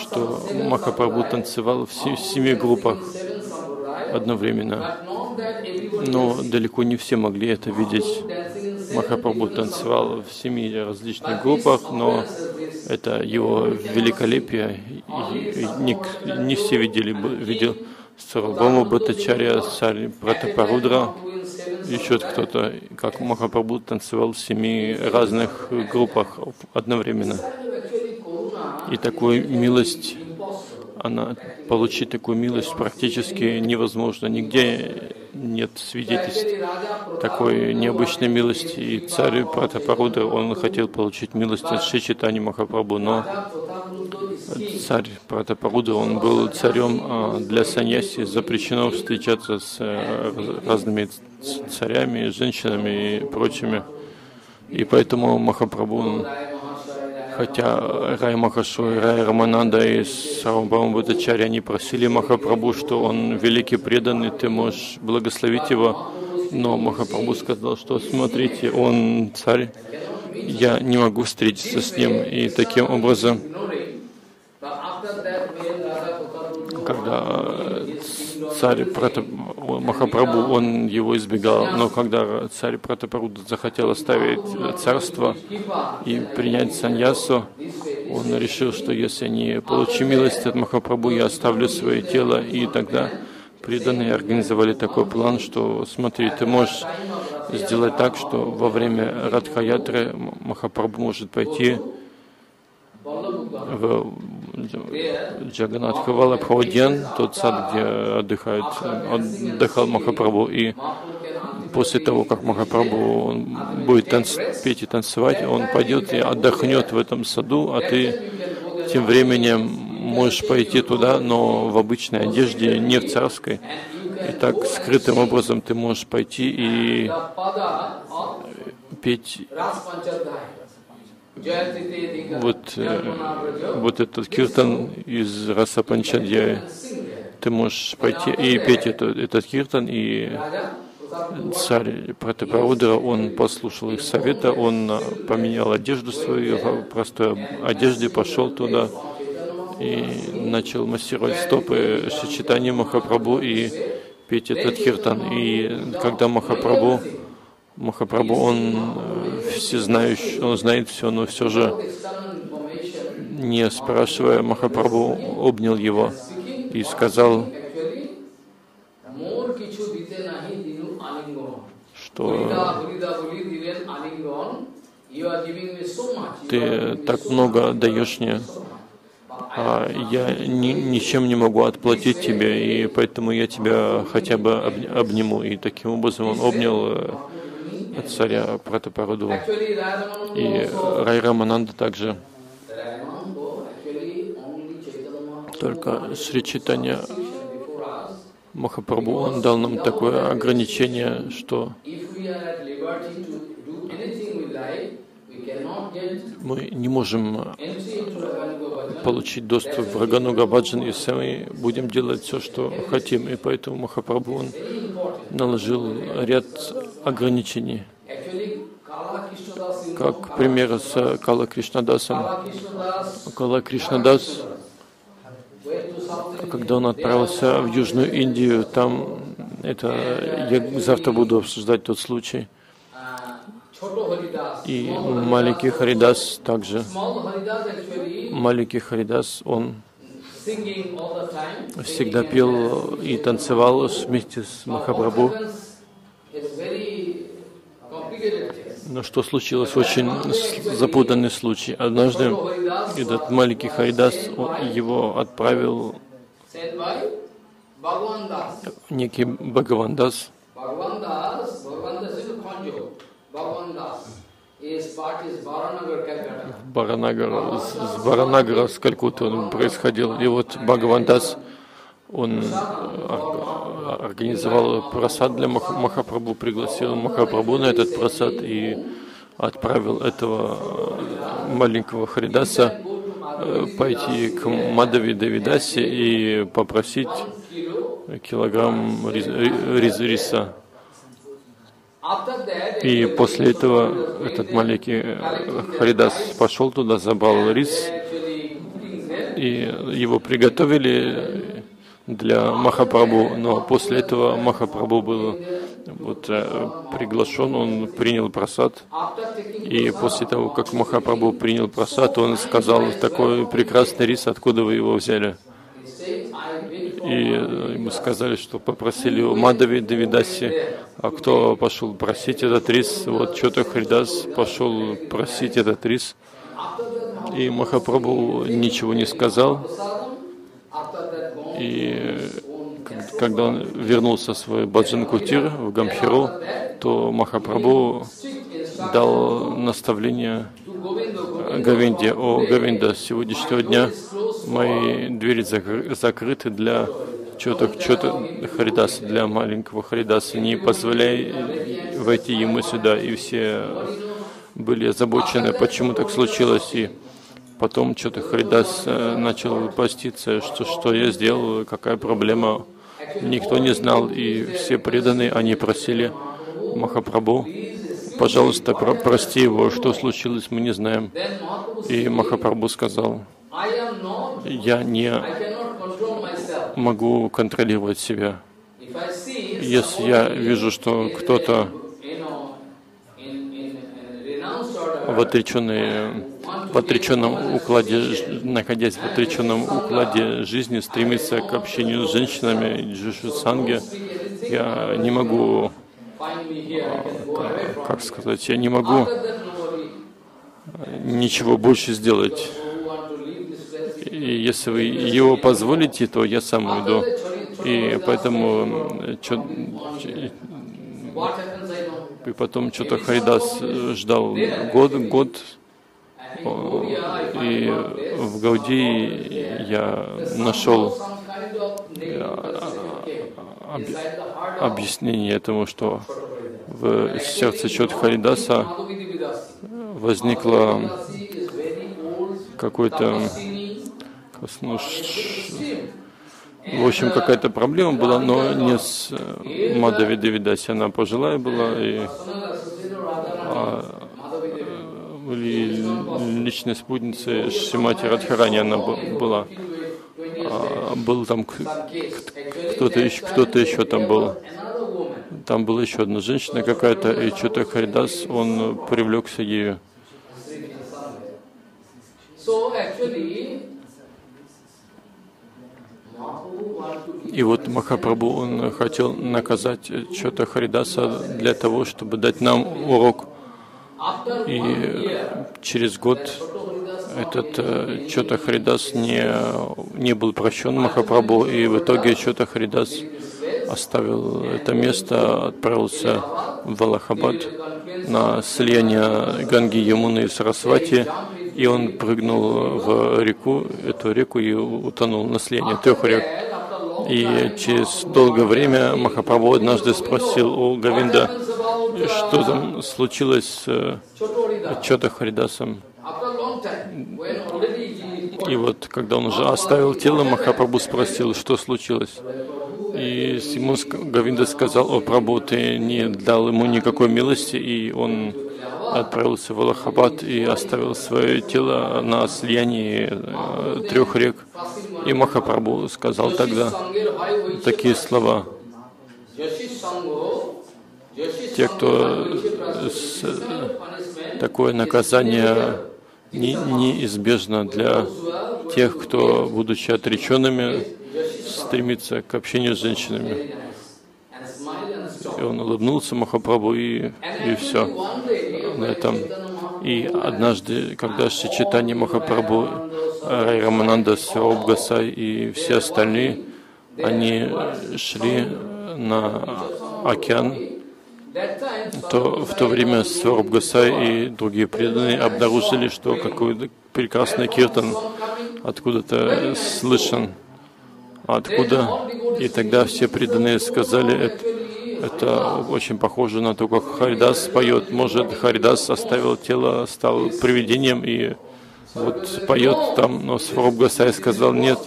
что Махапрабху танцевал в се- в семи группах одновременно. Но далеко не все могли это видеть. Махапрабху танцевал в семи различных группах, но это его великолепие. И- не, не все видели, видел Сарвабхама Бхаттачарья, Сари Пратапарудра, еще кто-то, как Махапрабху танцевал в семи разных группах одновременно. Karuna И такую милость. Она, получить такую милость практически невозможно. Нигде нет свидетельств такой необычной милости. И царь Пратапарудра, он хотел получить милость от Шичитани Махапрабху, но царь Пратапарудра, он был царем а, для саньяси, запрещено встречаться с э, раз- разными царями, женщинами и прочими. И поэтому Махапрабху, хотя Рай Махашой, Рай Рамананда и Сарвабхама Бхаттачари, они просили Махапрабху, что он великий преданный, ты можешь благословить его, но Махапрабху сказал, что смотрите, он царь, я не могу встретиться с ним. И таким образом, когда царь Пратап, Махапрабху, он его избегал, но когда царь Пратапаруда захотел оставить царство и принять саньясу, он решил, что если не получу милость от Махапрабху, я оставлю свое тело, и тогда преданные организовали такой план, что смотри, ты можешь сделать так, что во время Радхаятры Махапрабху может пойти в Джаганат Хавала Пхаудьян, тот сад, где отдыхает, отдыхал Махапрабху, и после того, как Махапрабху будет танц, петь и танцевать, он пойдет и отдохнет в этом саду, а ты тем временем можешь пойти туда, но в обычной одежде, не в царской. И так скрытым образом ты можешь пойти и петь вот, э, вот этот киртан из Раса Панчадьяя. sing there. Ты можешь пойти и петь это, этот киртан, и царь Пратапарудра, он послушал их совета, он поменял одежду свою, в простой одежде пошел туда и начал массировать стопы Шичитани Махапрабху и петь этот киртан. И когда Махапрабху, Махапрабху, он э, всезнающий, он знает все, но все же, не спрашивая, Махапрабху обнял его и сказал, что ты так много даешь мне, а я ни, ничем не могу отплатить тебе, и поэтому я тебя хотя бы обниму. И таким образом он обнял э, царя Пратапаруду. И Рай Рамананда также, только Шри Читания Махапрабху, он дал нам такое ограничение, что мы не можем Bhajan получить доступ в Рагануга Баджан, если мы будем делать все, что хотим. И поэтому Махапрабху, он наложил ряд ограничений. как пример с Кала Кришнадасом. Кала Кришнадас, когда он отправился в Южную Индию, там это я завтра буду обсуждать тот случай. И маленький Харидас также. Маленький Харидас, он всегда пел и танцевал вместе с Махапрабху. Но что случилось? Очень запутанный случай. Однажды этот маленький Харидас его отправил некий Бхагавандас. Баранагар, с Баранагара, с Калькутты он происходил. И вот Бхагавандас, он организовал просад для Мах Махапрабху, пригласил Махапрабху на этот просад и отправил этого маленького Харидаса э, пойти к Мадави Давидасе и попросить килограмм рис, рис, риса. И после этого этот маленький э, Харидас пошел туда, забрал рис, и его приготовили для Махапрабху, но после этого Махапрабху был вот, э, приглашен, он принял просад, и после того, как Махапрабху принял просад, он сказал, такой прекрасный рис, откуда вы его взяли? И ему сказали, что попросили у Мадави Давидаси, а кто пошел просить этот рис? Вот что-то Хридас пошел просить этот рис. И Махапрабху ничего не сказал. И когда он вернулся в свой Баджан Кутир в Гамхиру, то Махапрабху дал наставление Гавинде. О, Гавинда, с сегодняшнего дня мои двери закрыты для чего-то, что-то Харидаса, для маленького Харидаса. Не позволяй войти ему сюда. И все были озабочены, почему так случилось. И потом что-то Харидас э, начал поститься, что, что я сделал, какая проблема. Никто не знал, и все преданные, они просили Махапрабху, пожалуйста, про прости его, что случилось, мы не знаем. И Махапрабху сказал, я не могу контролировать себя. Если я вижу, что кто-то в отреченной в отреченном укладе, находясь в отреченном укладе жизни, стремится к общению с женщинами, джишу санге, я не могу, как сказать, я не могу ничего больше сделать. И если вы его позволите, то я сам уйду. И поэтому и потом что-то Хайдас ждал год, год, и в Гауди я нашел объяснение этому, что в сердце Чот Харидаса возникло какой-то ну, в общем, какая-то проблема была, но не с Мадави Девидаси. Она пожилая была, и а, личной спутницей Шимати Радхарани она была. А, был там кто-то еще, кто-то еще там был. Там была еще одна женщина какая-то, и что-то Харидас, он привлекся ею. И вот Махапрабху, он хотел наказать что-то Харидаса для того, чтобы дать нам урок. И через год этот э, Чота Харидас не, не был прощен Махапрабху, и в итоге Чота Харидас оставил это место, отправился в Аллахабад на слияние Ганги, Ямуны и Сарасвати, и он прыгнул в реку, эту реку и утонул на слияние трех рек. И через долгое время Махапрабху однажды спросил у Гавинда, что там случилось с э, Чота Харидасом. И вот, когда он уже оставил тело, Махапрабху спросил, что случилось. И ему Гавинда сказал, о Прабху, ты не дал ему никакой милости, и он отправился в Аллахабад и оставил свое тело на слиянии э, трех рек. И Махапрабху сказал тогда такие слова. Те, кто с, такое наказание не, неизбежно для тех, кто, будучи отреченными, стремится к общению с женщинами. И он улыбнулся Махапрабху и, и все на этом. И однажды, когда Шичитани Махапрабху, Рай Рамананда, Сараб Гасай и все остальные, они шли на океан, то в то время Свараб Гасай и другие преданные обнаружили, что какой-то прекрасный киртан откуда-то слышен. Откуда? И тогда все преданные сказали, это, это очень похоже на то, как Харидас поет. Может, Харидас оставил тело, стал привидением и вот поет там, но Свараб Гасай сказал, нет,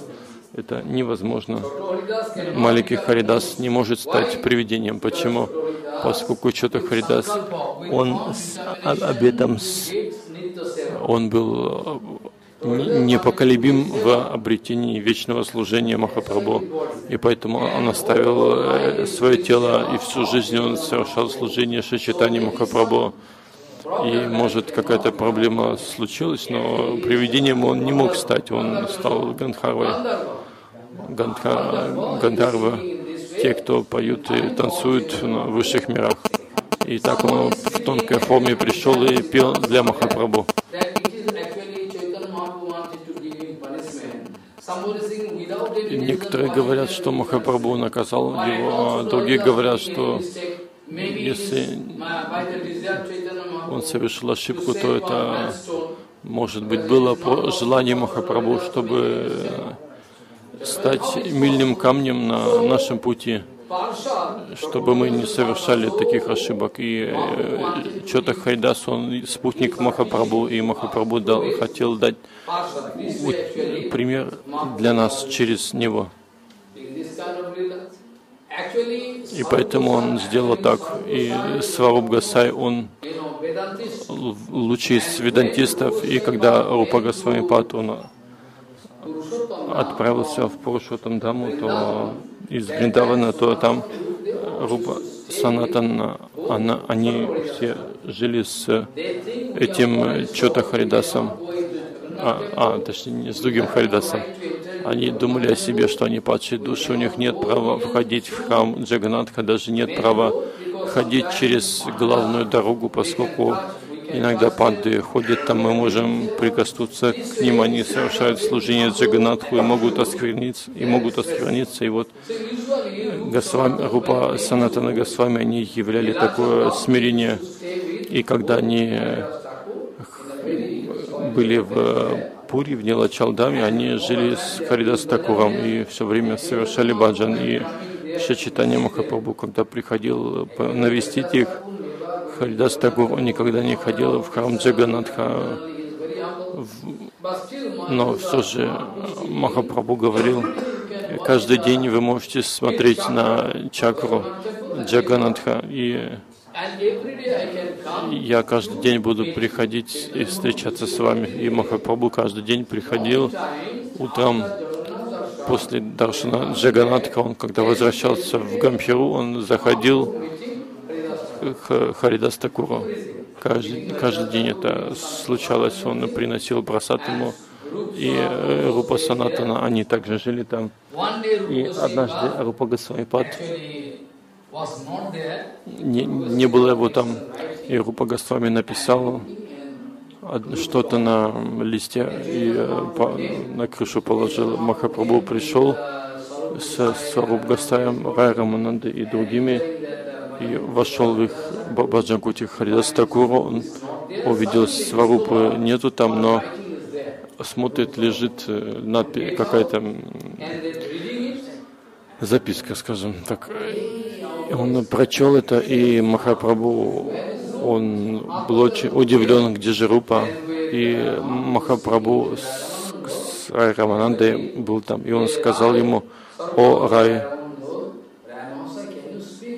это невозможно. Маленький Харидас не может стать привидением. Почему? Поскольку Чота Харидас, он с обетом, он был э, непоколебим в обретении вечного служения Махапрабху. И поэтому он оставил э, свое тело, и всю жизнь он совершал служение Шичитани Махапрабху. И, может, какая-то проблема случилась, но привидением он не мог стать, он стал Гандхарвой. Гандха, Гандарва, те, кто поют и танцуют в высших мирах. И так он в тонкой форме пришел и пел для Махапрабху. И некоторые говорят, что Махапрабху наказал его, а другие говорят, что если он совершил ошибку, то это, может быть, было по желанию Махапрабху, чтобы стать мильным камнем на нашем пути, чтобы мы не совершали таких ошибок. И э, Чота Хайдас, он спутник Махапрабху, и Махапрабху дал, хотел дать пример для нас через него. И поэтому он сделал так. И Сваруб Гасай, он лучший из ведантистов, и когда Рупа Госвамипад, он отправился в Пурушотам Даму, то из Бриндавана, то там Рупа Санатан, она, они все жили с этим Чота Харидасом, а, а, точнее, с другим Харидасом. Они думали о себе, что они падшие души, у них нет права входить в храм Джаганатха, даже нет права ходить через главную дорогу, поскольку Иногда панды ходят там, мы можем прикоснуться к ним, они совершают служение Джаганатху и могут оскверниться, и могут оскверниться. И вот Госвами, Рупа Санатана Госвами, они являли такое смирение. И когда они были в Пури, в Нилачалдаме, они жили с Харидас Такуром и все время совершали баджан. И Шачитания Махапрабху, когда приходил навестить их, Харидас Тагур никогда не ходил в храм Джаганатха, но все же Махапрабху говорил, каждый день вы можете смотреть на чакру Джаганатха, и я каждый день буду приходить и встречаться с вами. И Махапрабху каждый день приходил утром после Даршана Джаганатха, он когда возвращался в Гампиру, он заходил Харидас Такуру. Каждый, каждый день это случалось, он приносил просад ему, и э, Рупа Санатана, они также жили там. И однажды Рупа Госвамипад не, не было его там, и Рупа Госвами написал что-то на листе и э, на крышу положил. Махапрабху пришел с Сваруб Гастаем, Рай Раманандой и другими и вошел в их Баджанкути Харидас Такуру, он увидел Сварупы нету там, но смотрит, лежит э, какая-то записка, скажем так. Он прочел это, и Махапрабху, он был очень удивлен, где же Рупа. И Махапрабху с, с Рай Раманандой был там, и он сказал ему, о Рай,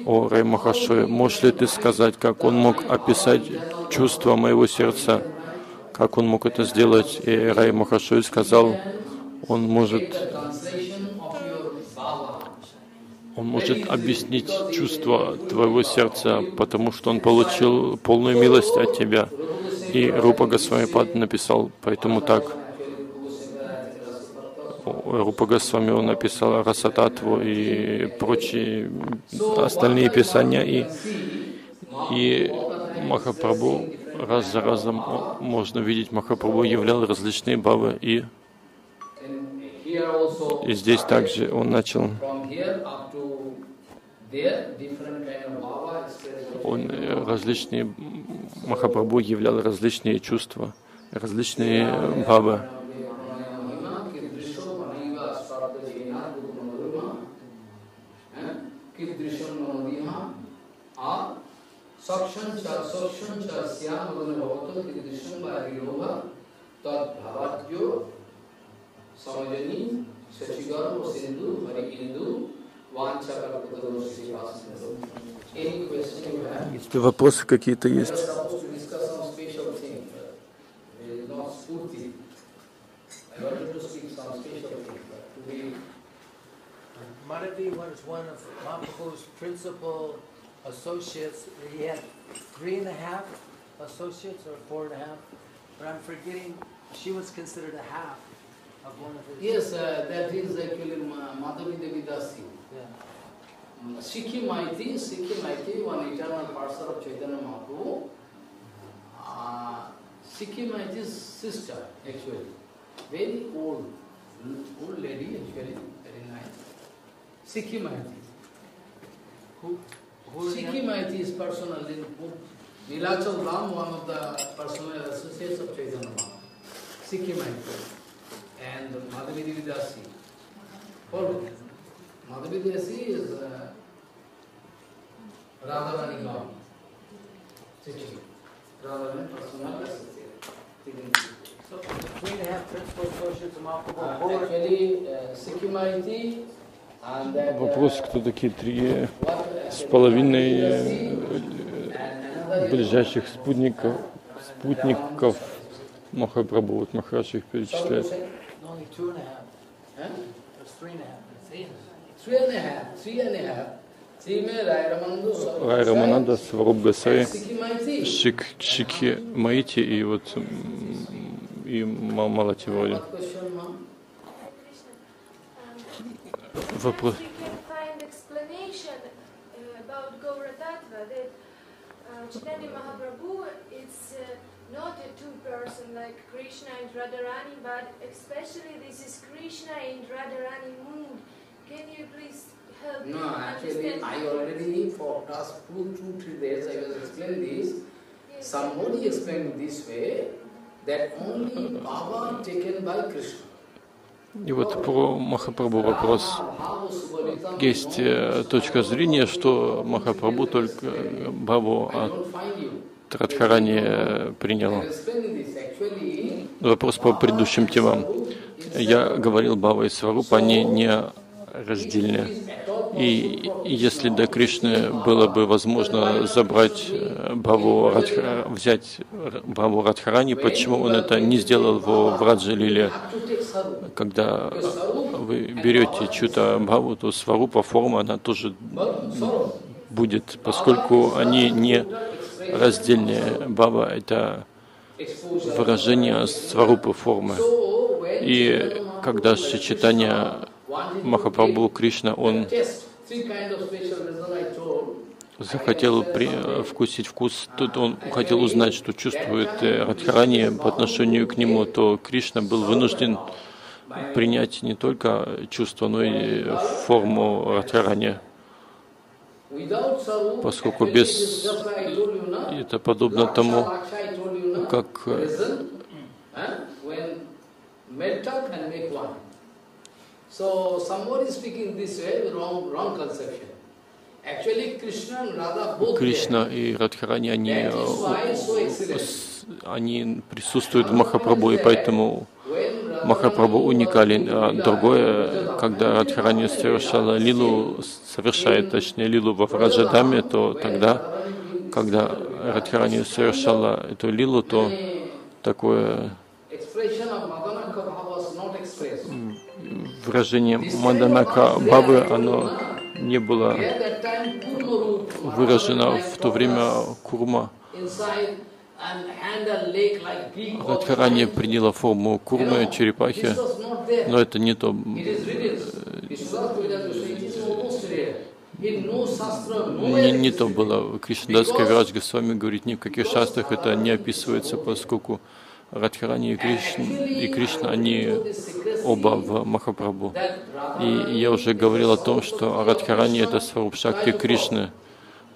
о Рай Махаше, можешь ли ты сказать, как он мог описать чувства моего сердца, как он мог это сделать? И Рай Махашой сказал, он может, он может объяснить чувства твоего сердца, потому что он получил полную милость от тебя. И Рупа Госвамипад написал, поэтому так. Рупа Госвами он написал Расататву и прочие остальные писания. И, и Махапрабху раз за разом можно видеть, Махапрабху являл различные бабы. И, и здесь также он начал он различные, Махапрабху являл различные чувства, различные бабы. Samajani, Sachigaram, Sindhu, Hari Indu, если вопросы какие-то есть. Madhavi was one of Mahaprabhu's principal associates. He had three and a half associates or four and a half, but I'm forgetting, she was considered a half of one of his. Yes, uh, that is actually Madhavi Devi Dasi. Sikhi Maiti, Sikhi Maiti, one eternal parcel of Chaitanya Mahaprabhu. Uh, Sikhi Maiti's sister, actually. Very old, old lady, actually, very nice. Sikhi Maiti. Who, who Sikhi Maiti is personal in Nilachal Ram, one of the personal associates of Chaitanya Mahaprabhu. Sikhi Maiti. And Madhavi Devi Dasi. Follow. Madhavi Dasi is uh, Radharani Gaon. Sikhi. Radharani personal associate. So the three and a half principal associates of Mahaprabhu. Uh, who were- actually, uh, Sikhi Maiti and that, uh, Вопрос, кто такие три what, uh, с половиной э, ближайших спутников, спутников Махапрабху. Вот Махарадж их перечисляет. Рай Рамананда, Сваруб Maiti. Шик, Шики Маити и вот и Малати вроде. What question, ma'am? Вопрос. Chaitanya Mahaprabhu is uh, not a two-person like Krishna and Radharani, but especially this is Krishna in Radharani mood. Can you please help me No, actually. I already for past two, two, three days I was explaining this. Yes. Somebody explained this way that only Baba taken by Krishna. И вот про Махапрабху вопрос. Есть э, точка зрения, что Махапрабху только Бабу от don't find you. Радхарани э, принял. Вопрос по предыдущим темам. Я говорил, Бава и Сварупа, они не раздельны. И если до Кришны было бы возможно забрать э, Баву Радха, взять Баву Радхарани, почему он это не сделал в Враджа Лиле? To take Saru. Когда вы берете чью-то Баву, то Сварупа форма, она тоже будет, поскольку они не раздельные. Бава — это выражение Сварупы формы. И когда сочетание Махапрабху Кришна, он захотел при- вкусить вкус, тут он хотел узнать, что чувствует э, Радхарани по отношению к нему, то Кришна был вынужден принять не только чувство, но и форму Радхарани. Поскольку без- это подобно тому, как So somebody speaking this way, wrong, wrong conception. Кришна и Радхарани, они, э, они присутствуют в Махапрабху, и поэтому Махапрабху уникален. А другое, когда Радхарани совершала лилу, совершает, точнее, лилу во Враджадаме, то тогда, когда Радхарани совершала эту лилу, то такое выражение Маданака Бабы, оно не было выражено в то время курма. Радхарани приняла форму курмы, черепахи, но это не то. Shastra, Не, не то было. Кришнадасская Вирадж Госвами говорит, ни в каких шастрах это не описывается, поскольку Радхарани и Кришна, и Кришна, они оба в Махапрабху. И я уже говорил о том, что Радхарани — это Сваруб Шакти Кришны.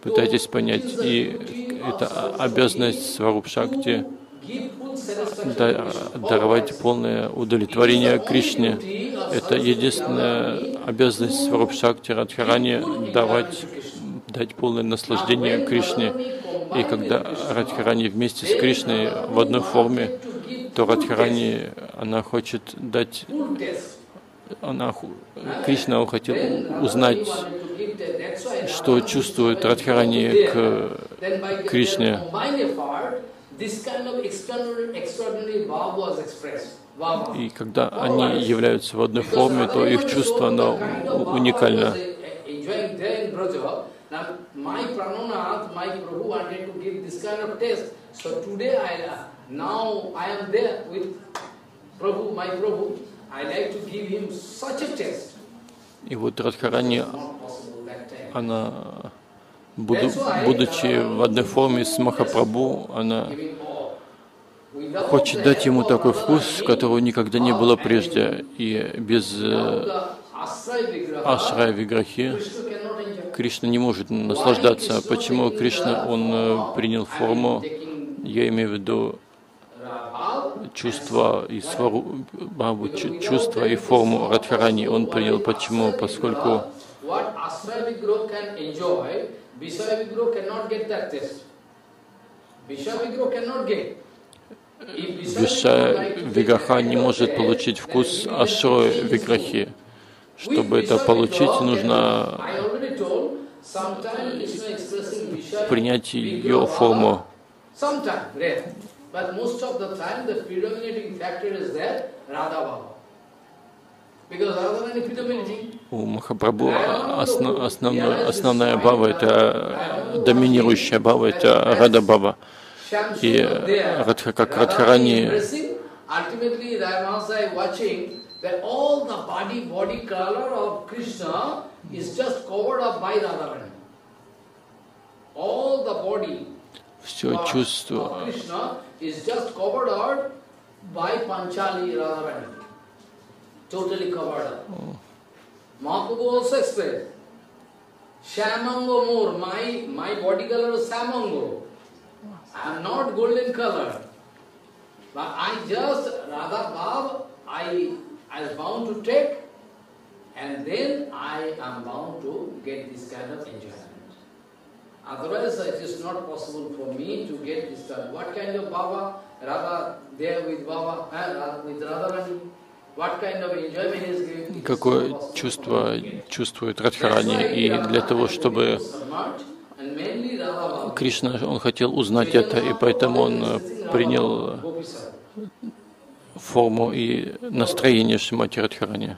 Пытайтесь понять, и это обязанность Сваруб Шакти give full satisfaction да- даровать полное удовлетворение Кришне. Это единственная обязанность Сваруб Шакти Радхарани давать, дать полное наслаждение Кришне. И когда Радхарани вместе с Кришной в одной форме, то Радхарани, она хочет дать, она, Кришна хотел узнать, что чувствует Радхарани к Кришне. И когда они являются в одной форме, то их чувство, оно уникально. Now, my Prananath, my Prabhu wanted to give this kind of test. So today, I now I am there with Prabhu, my Prabhu. I like to give him such a test. И вот Радхарани, она, буду- будучи в одной форме с Махапрабху, она хочет дать ему такой вкус, которого никогда не было прежде. И без э, Ашрая Виграхи. Кришна не может наслаждаться. Почему Кришна, он э, принял форму, я имею в виду Radha, чувство и свару, бабу, чу- чувство и форму Радхарани он принял. Почему? Поскольку What Asray Vigraha can enjoy, Vishaya Vigraha cannot get that taste. Vishaya Vigraha cannot get. If Vishaya Виша Vigraha like to get Виграха не может получить вкус Ашрой Виграхи. Чтобы это получить, нужно принять ее форму. У Махапрабху осно- основной- основная баба, это доминирующая баба, это Рада Баба. И. Радха, как Радхарани impressing. Ultimately, Ramasa watching that all the body, body color of Krishna is just covered up by Radharani. All the body все of чувство, Krishna is just covered out by Panchali Radharani. Totally covered up. Mahaprabhu also expressed, Shamango more, my, my body color is Shamango. I am not golden color. But I just, Radha Bhav, I, I was bound to take, and then I am bound to get this kind of enjoyment. Otherwise, it is not possible for me to get this stuff. What kind of Baba, Radha there with Baba, eh, Radha- with Radharani, kind какое чувство чувствует Радхарани. И для того, чтобы and. Кришна, он хотел узнать это, и поэтому он э, принял форму и настроение Шимати Радхарани.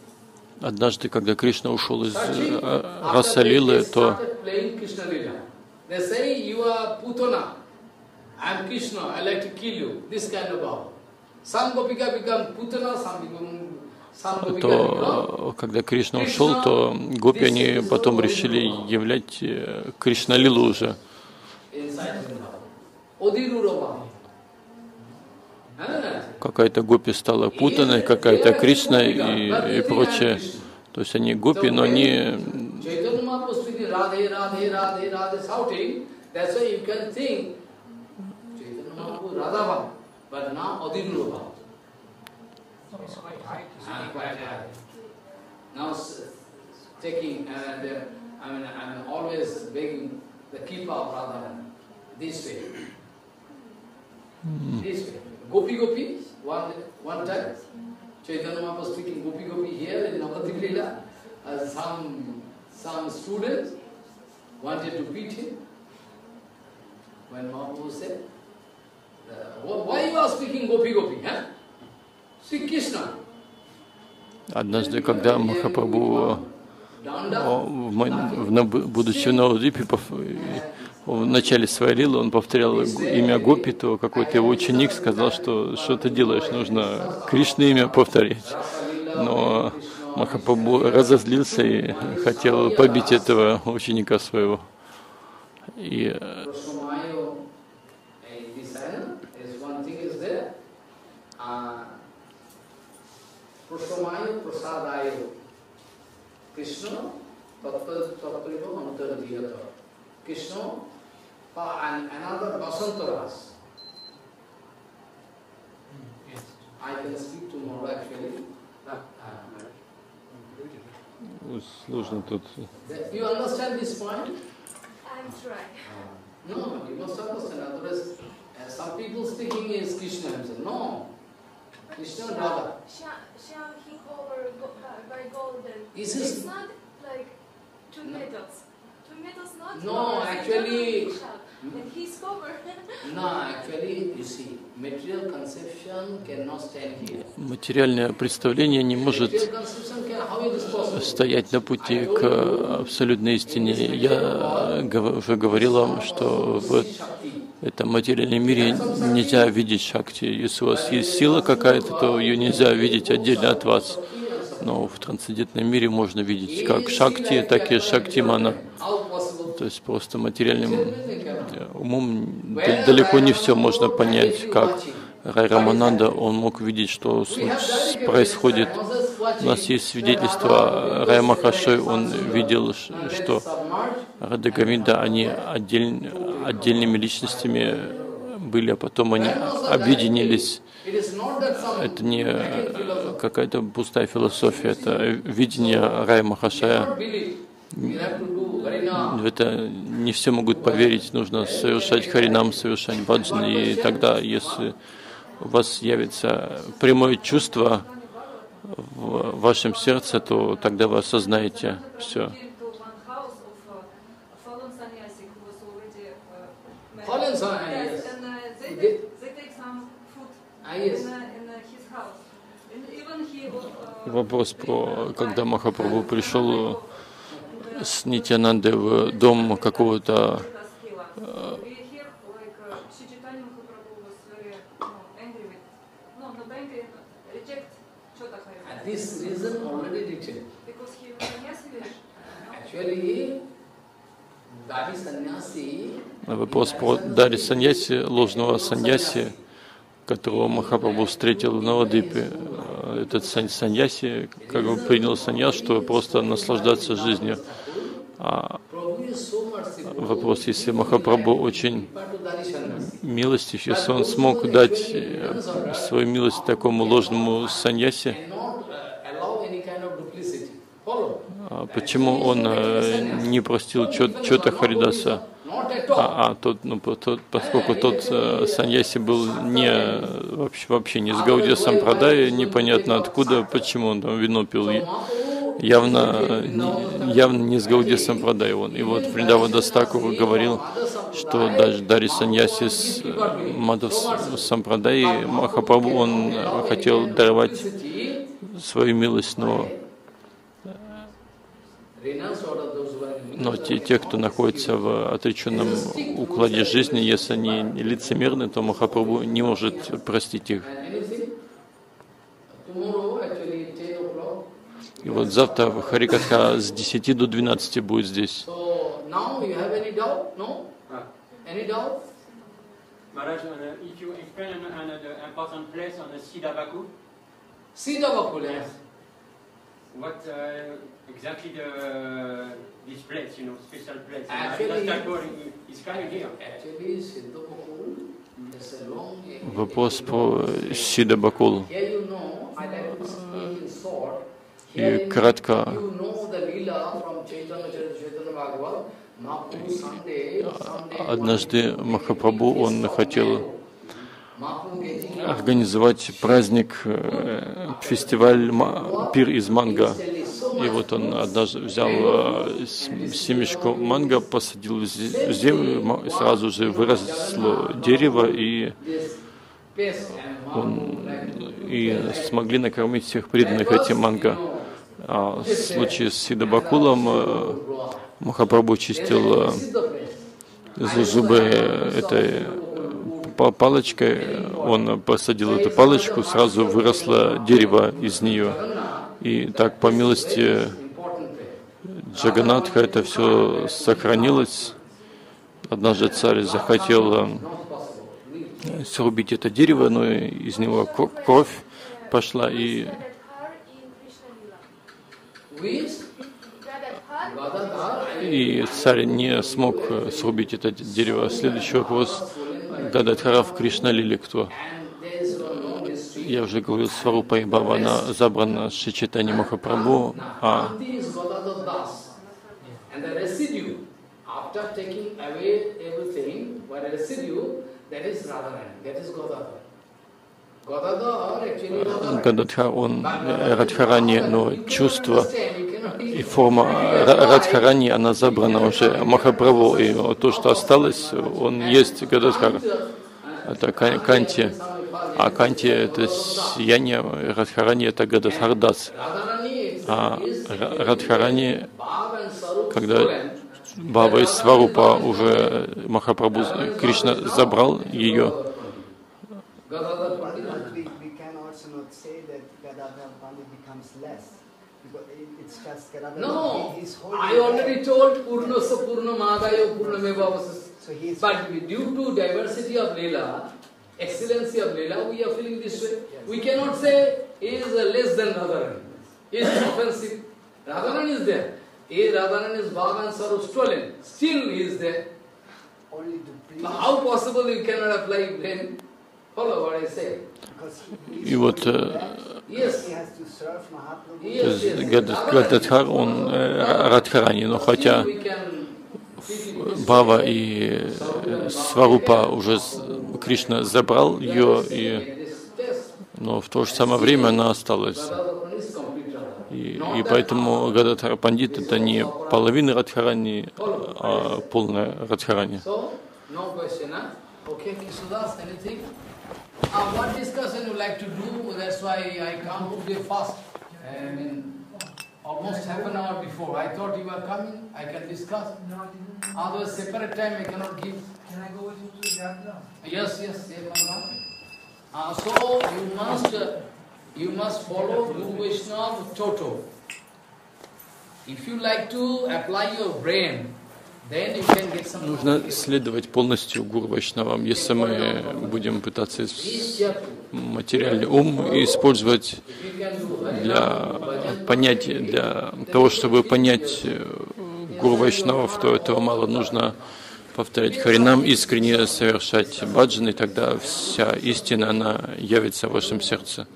однажды, когда Кришна ушел из Searching, э, after Раса that, they Лилы, то то когда Кришна ушел, то гопи они потом решили являть э, Кришна Лилу уже. inside Vrindavan. Odhirura bhava. Ah. Какая-то гопи стала путаной, какая-то Кришна и, и прочее. То есть они гопи, но они. Ah, uh, this way. This way. Gopi Gopi, one, one time, Chaitanya Mahaprabhu speaking Gopi Gopi here in Navadvip Leela, uh, some, some students wanted to beat him. When Mahaprabhu said, uh, "Wh- why you are speaking Gopi Gopi, huh? Speak Krishna. Однажды, когда Махапрабху, Danda, о, в мой- в Нав- будучи в Навадвипе, пов- в начале своей лилы он повторял имя Гопи, то какой-то его ученик сказал, что что ты делаешь, нужно Кришна имя повторять. Но Махапрабху разозлился и хотел побить этого ученика своего. И э, thing and another Basantaras. I can speak tomorrow actually. Uh, сложно тут. that- you understand this point? I'm trying. No, you must understand. Otherwise, uh, some people thinking is Krishna himself. No. Krishna and Radha. Shyam, Shyam he covered go, by, by golden. This is- it's not like two No. metals. No, actually-. Материальное представление не может стоять на пути к абсолютной истине. Я уже говорил вам, что в этом материальном мире нельзя видеть шакти. Если у вас есть сила какая-то, то ее нельзя видеть отдельно от вас. Но в трансцендентном мире можно видеть как шакти, так и шактимана. Possible? То есть просто материальным умом далеко не все можно понять, как Рай Рамананда, он мог видеть, что происходит. У нас есть свидетельство Рая Махашой, он видел, что Рада Гавинда, они отдель- отдельными личностями были, а потом они объединились. Это не philosophy. какая-то пустая философия, это видение Рая Махашая. В это не все могут поверить, нужно совершать харинам, совершать баджан, и тогда, если у вас явится прямое чувство в вашем сердце, то тогда вы осознаете все. fallen Вопрос про, когда Махапрабху пришел uh, с Нитянандой в дом какого-то uh, this reason already. Actually, Sannyasi, вопрос про Дари Саньяси, ложного Саньяси, которого Махапрабху встретил в Навадипе. Этот сан- Саньяси как бы принял саньяс, чтобы просто наслаждаться жизнью. А вопрос, если Махапрабху очень милостив, если он смог дать э, свою милость такому ложному. Follow? а почему он э, не простил Чо- Чота Харидаса? А, а тот, ну, тот, поскольку тот э, саньяси был не э, вообще, вообще не с Гаудия Сампрадай, непонятно откуда, почему он там вино пил. Явно, э, не- явно не с Гаудия Сампрадай он. И вот Вриндава Дастаку говорил, что даже Дари Саньяси с э, Мадхав Сампрадай, Махапрабху, он э, хотел даровать свою милость, но, но те, те, кто находится в отреченном укладе жизни, если они лицемерны, то Махапрабху не может простить их. And anything? Tomorrow, actually, 10 o'clock. И вот завтра Харикатха с 10 до 12 будет здесь. Maharaj, on a- if you explain an- another important place on the Siddhavaku, Sita Bakul, yes. what uh, exactly the this place, you know, special place? Actually- is coming here. Actually, Siddha Bakul is a long Вопрос по Сида Бакул. Here you know, I like to speak in short. И кратко однажды Махапрабху, он хотел организовать праздник, э, фестиваль пир из манго. И вот он однажды взял э, семечко манго, посадил в зе- в землю, сразу же выросло дерево, и, он, и смогли накормить всех преданных этим манго. А в случае с Сидабакулом э, Махапрабху чистил э, зу- зубы этой па- палочкой, он посадил эту палочку, сразу выросло дерево из нее. И так, по милости Джаганатха, это все сохранилось. Однажды царь захотел э, срубить это дерево, но из него кро- кровь пошла, и и царь не смог э, срубить это дерево. Следующий вопрос. Гададхара в Кришналиле кто? and there is no mystery. Я уже говорил, Сварупа и Баба, она забрана с Шичитани Махапрабху, а. Гададхар, он э, Радхарани, но чувство и форма Ра- Радхарани, она забрана уже Махапрабху, и то, что осталось, он есть Гададхар. Это Ка- Канти. А Канти — это сияние, Радхарани — это. Radharani А Радхарани, когда. Баба из Сварупа уже Махапрабху, Кришна забрал ее, No, I already told Purnasa Purnamadayo Purnameva he's But due to diversity of Leela, excellency of Leela, we are feeling this way. We cannot say he is uh, less than Radharan. He is offensive. Radharan is there. A Radharan is Bhavan Saru stolen. Still he is there. only to please How possible you cannot apply blame? Follow what I say. because he, he's И вот holding э, back. Yes. He has to serve Mahaprabhu. то Yes, есть yes. Гада- Гададхар, он э, Радхарани, но хотя Бава и э, Сварупа уже Кришна забрал ее, и, но в то же самое время она осталась. И, и поэтому Гададхар Пандит это не половина Радхарани, а полная Радхарани. Uh, what discussion you like to do? That's why I come today fast. I mean, almost half an hour before. I thought you were coming, I can discuss. No, Otherwise, separate time I cannot give. Can I go with you to Jagna? Yes, yes, yes, come. Uh, so, you must, uh, you must follow Guru Vaishnava Toto. If you like to apply your brain, Нужно следовать полностью Гуру Вайшнавам. Если мы будем пытаться материальный ум использовать для понятия, для того, чтобы понять э, Гуру Вайшнавов, то этого мало. Нужно повторять Харинам, искренне совершать баджан, и тогда вся истина, она явится в вашем сердце.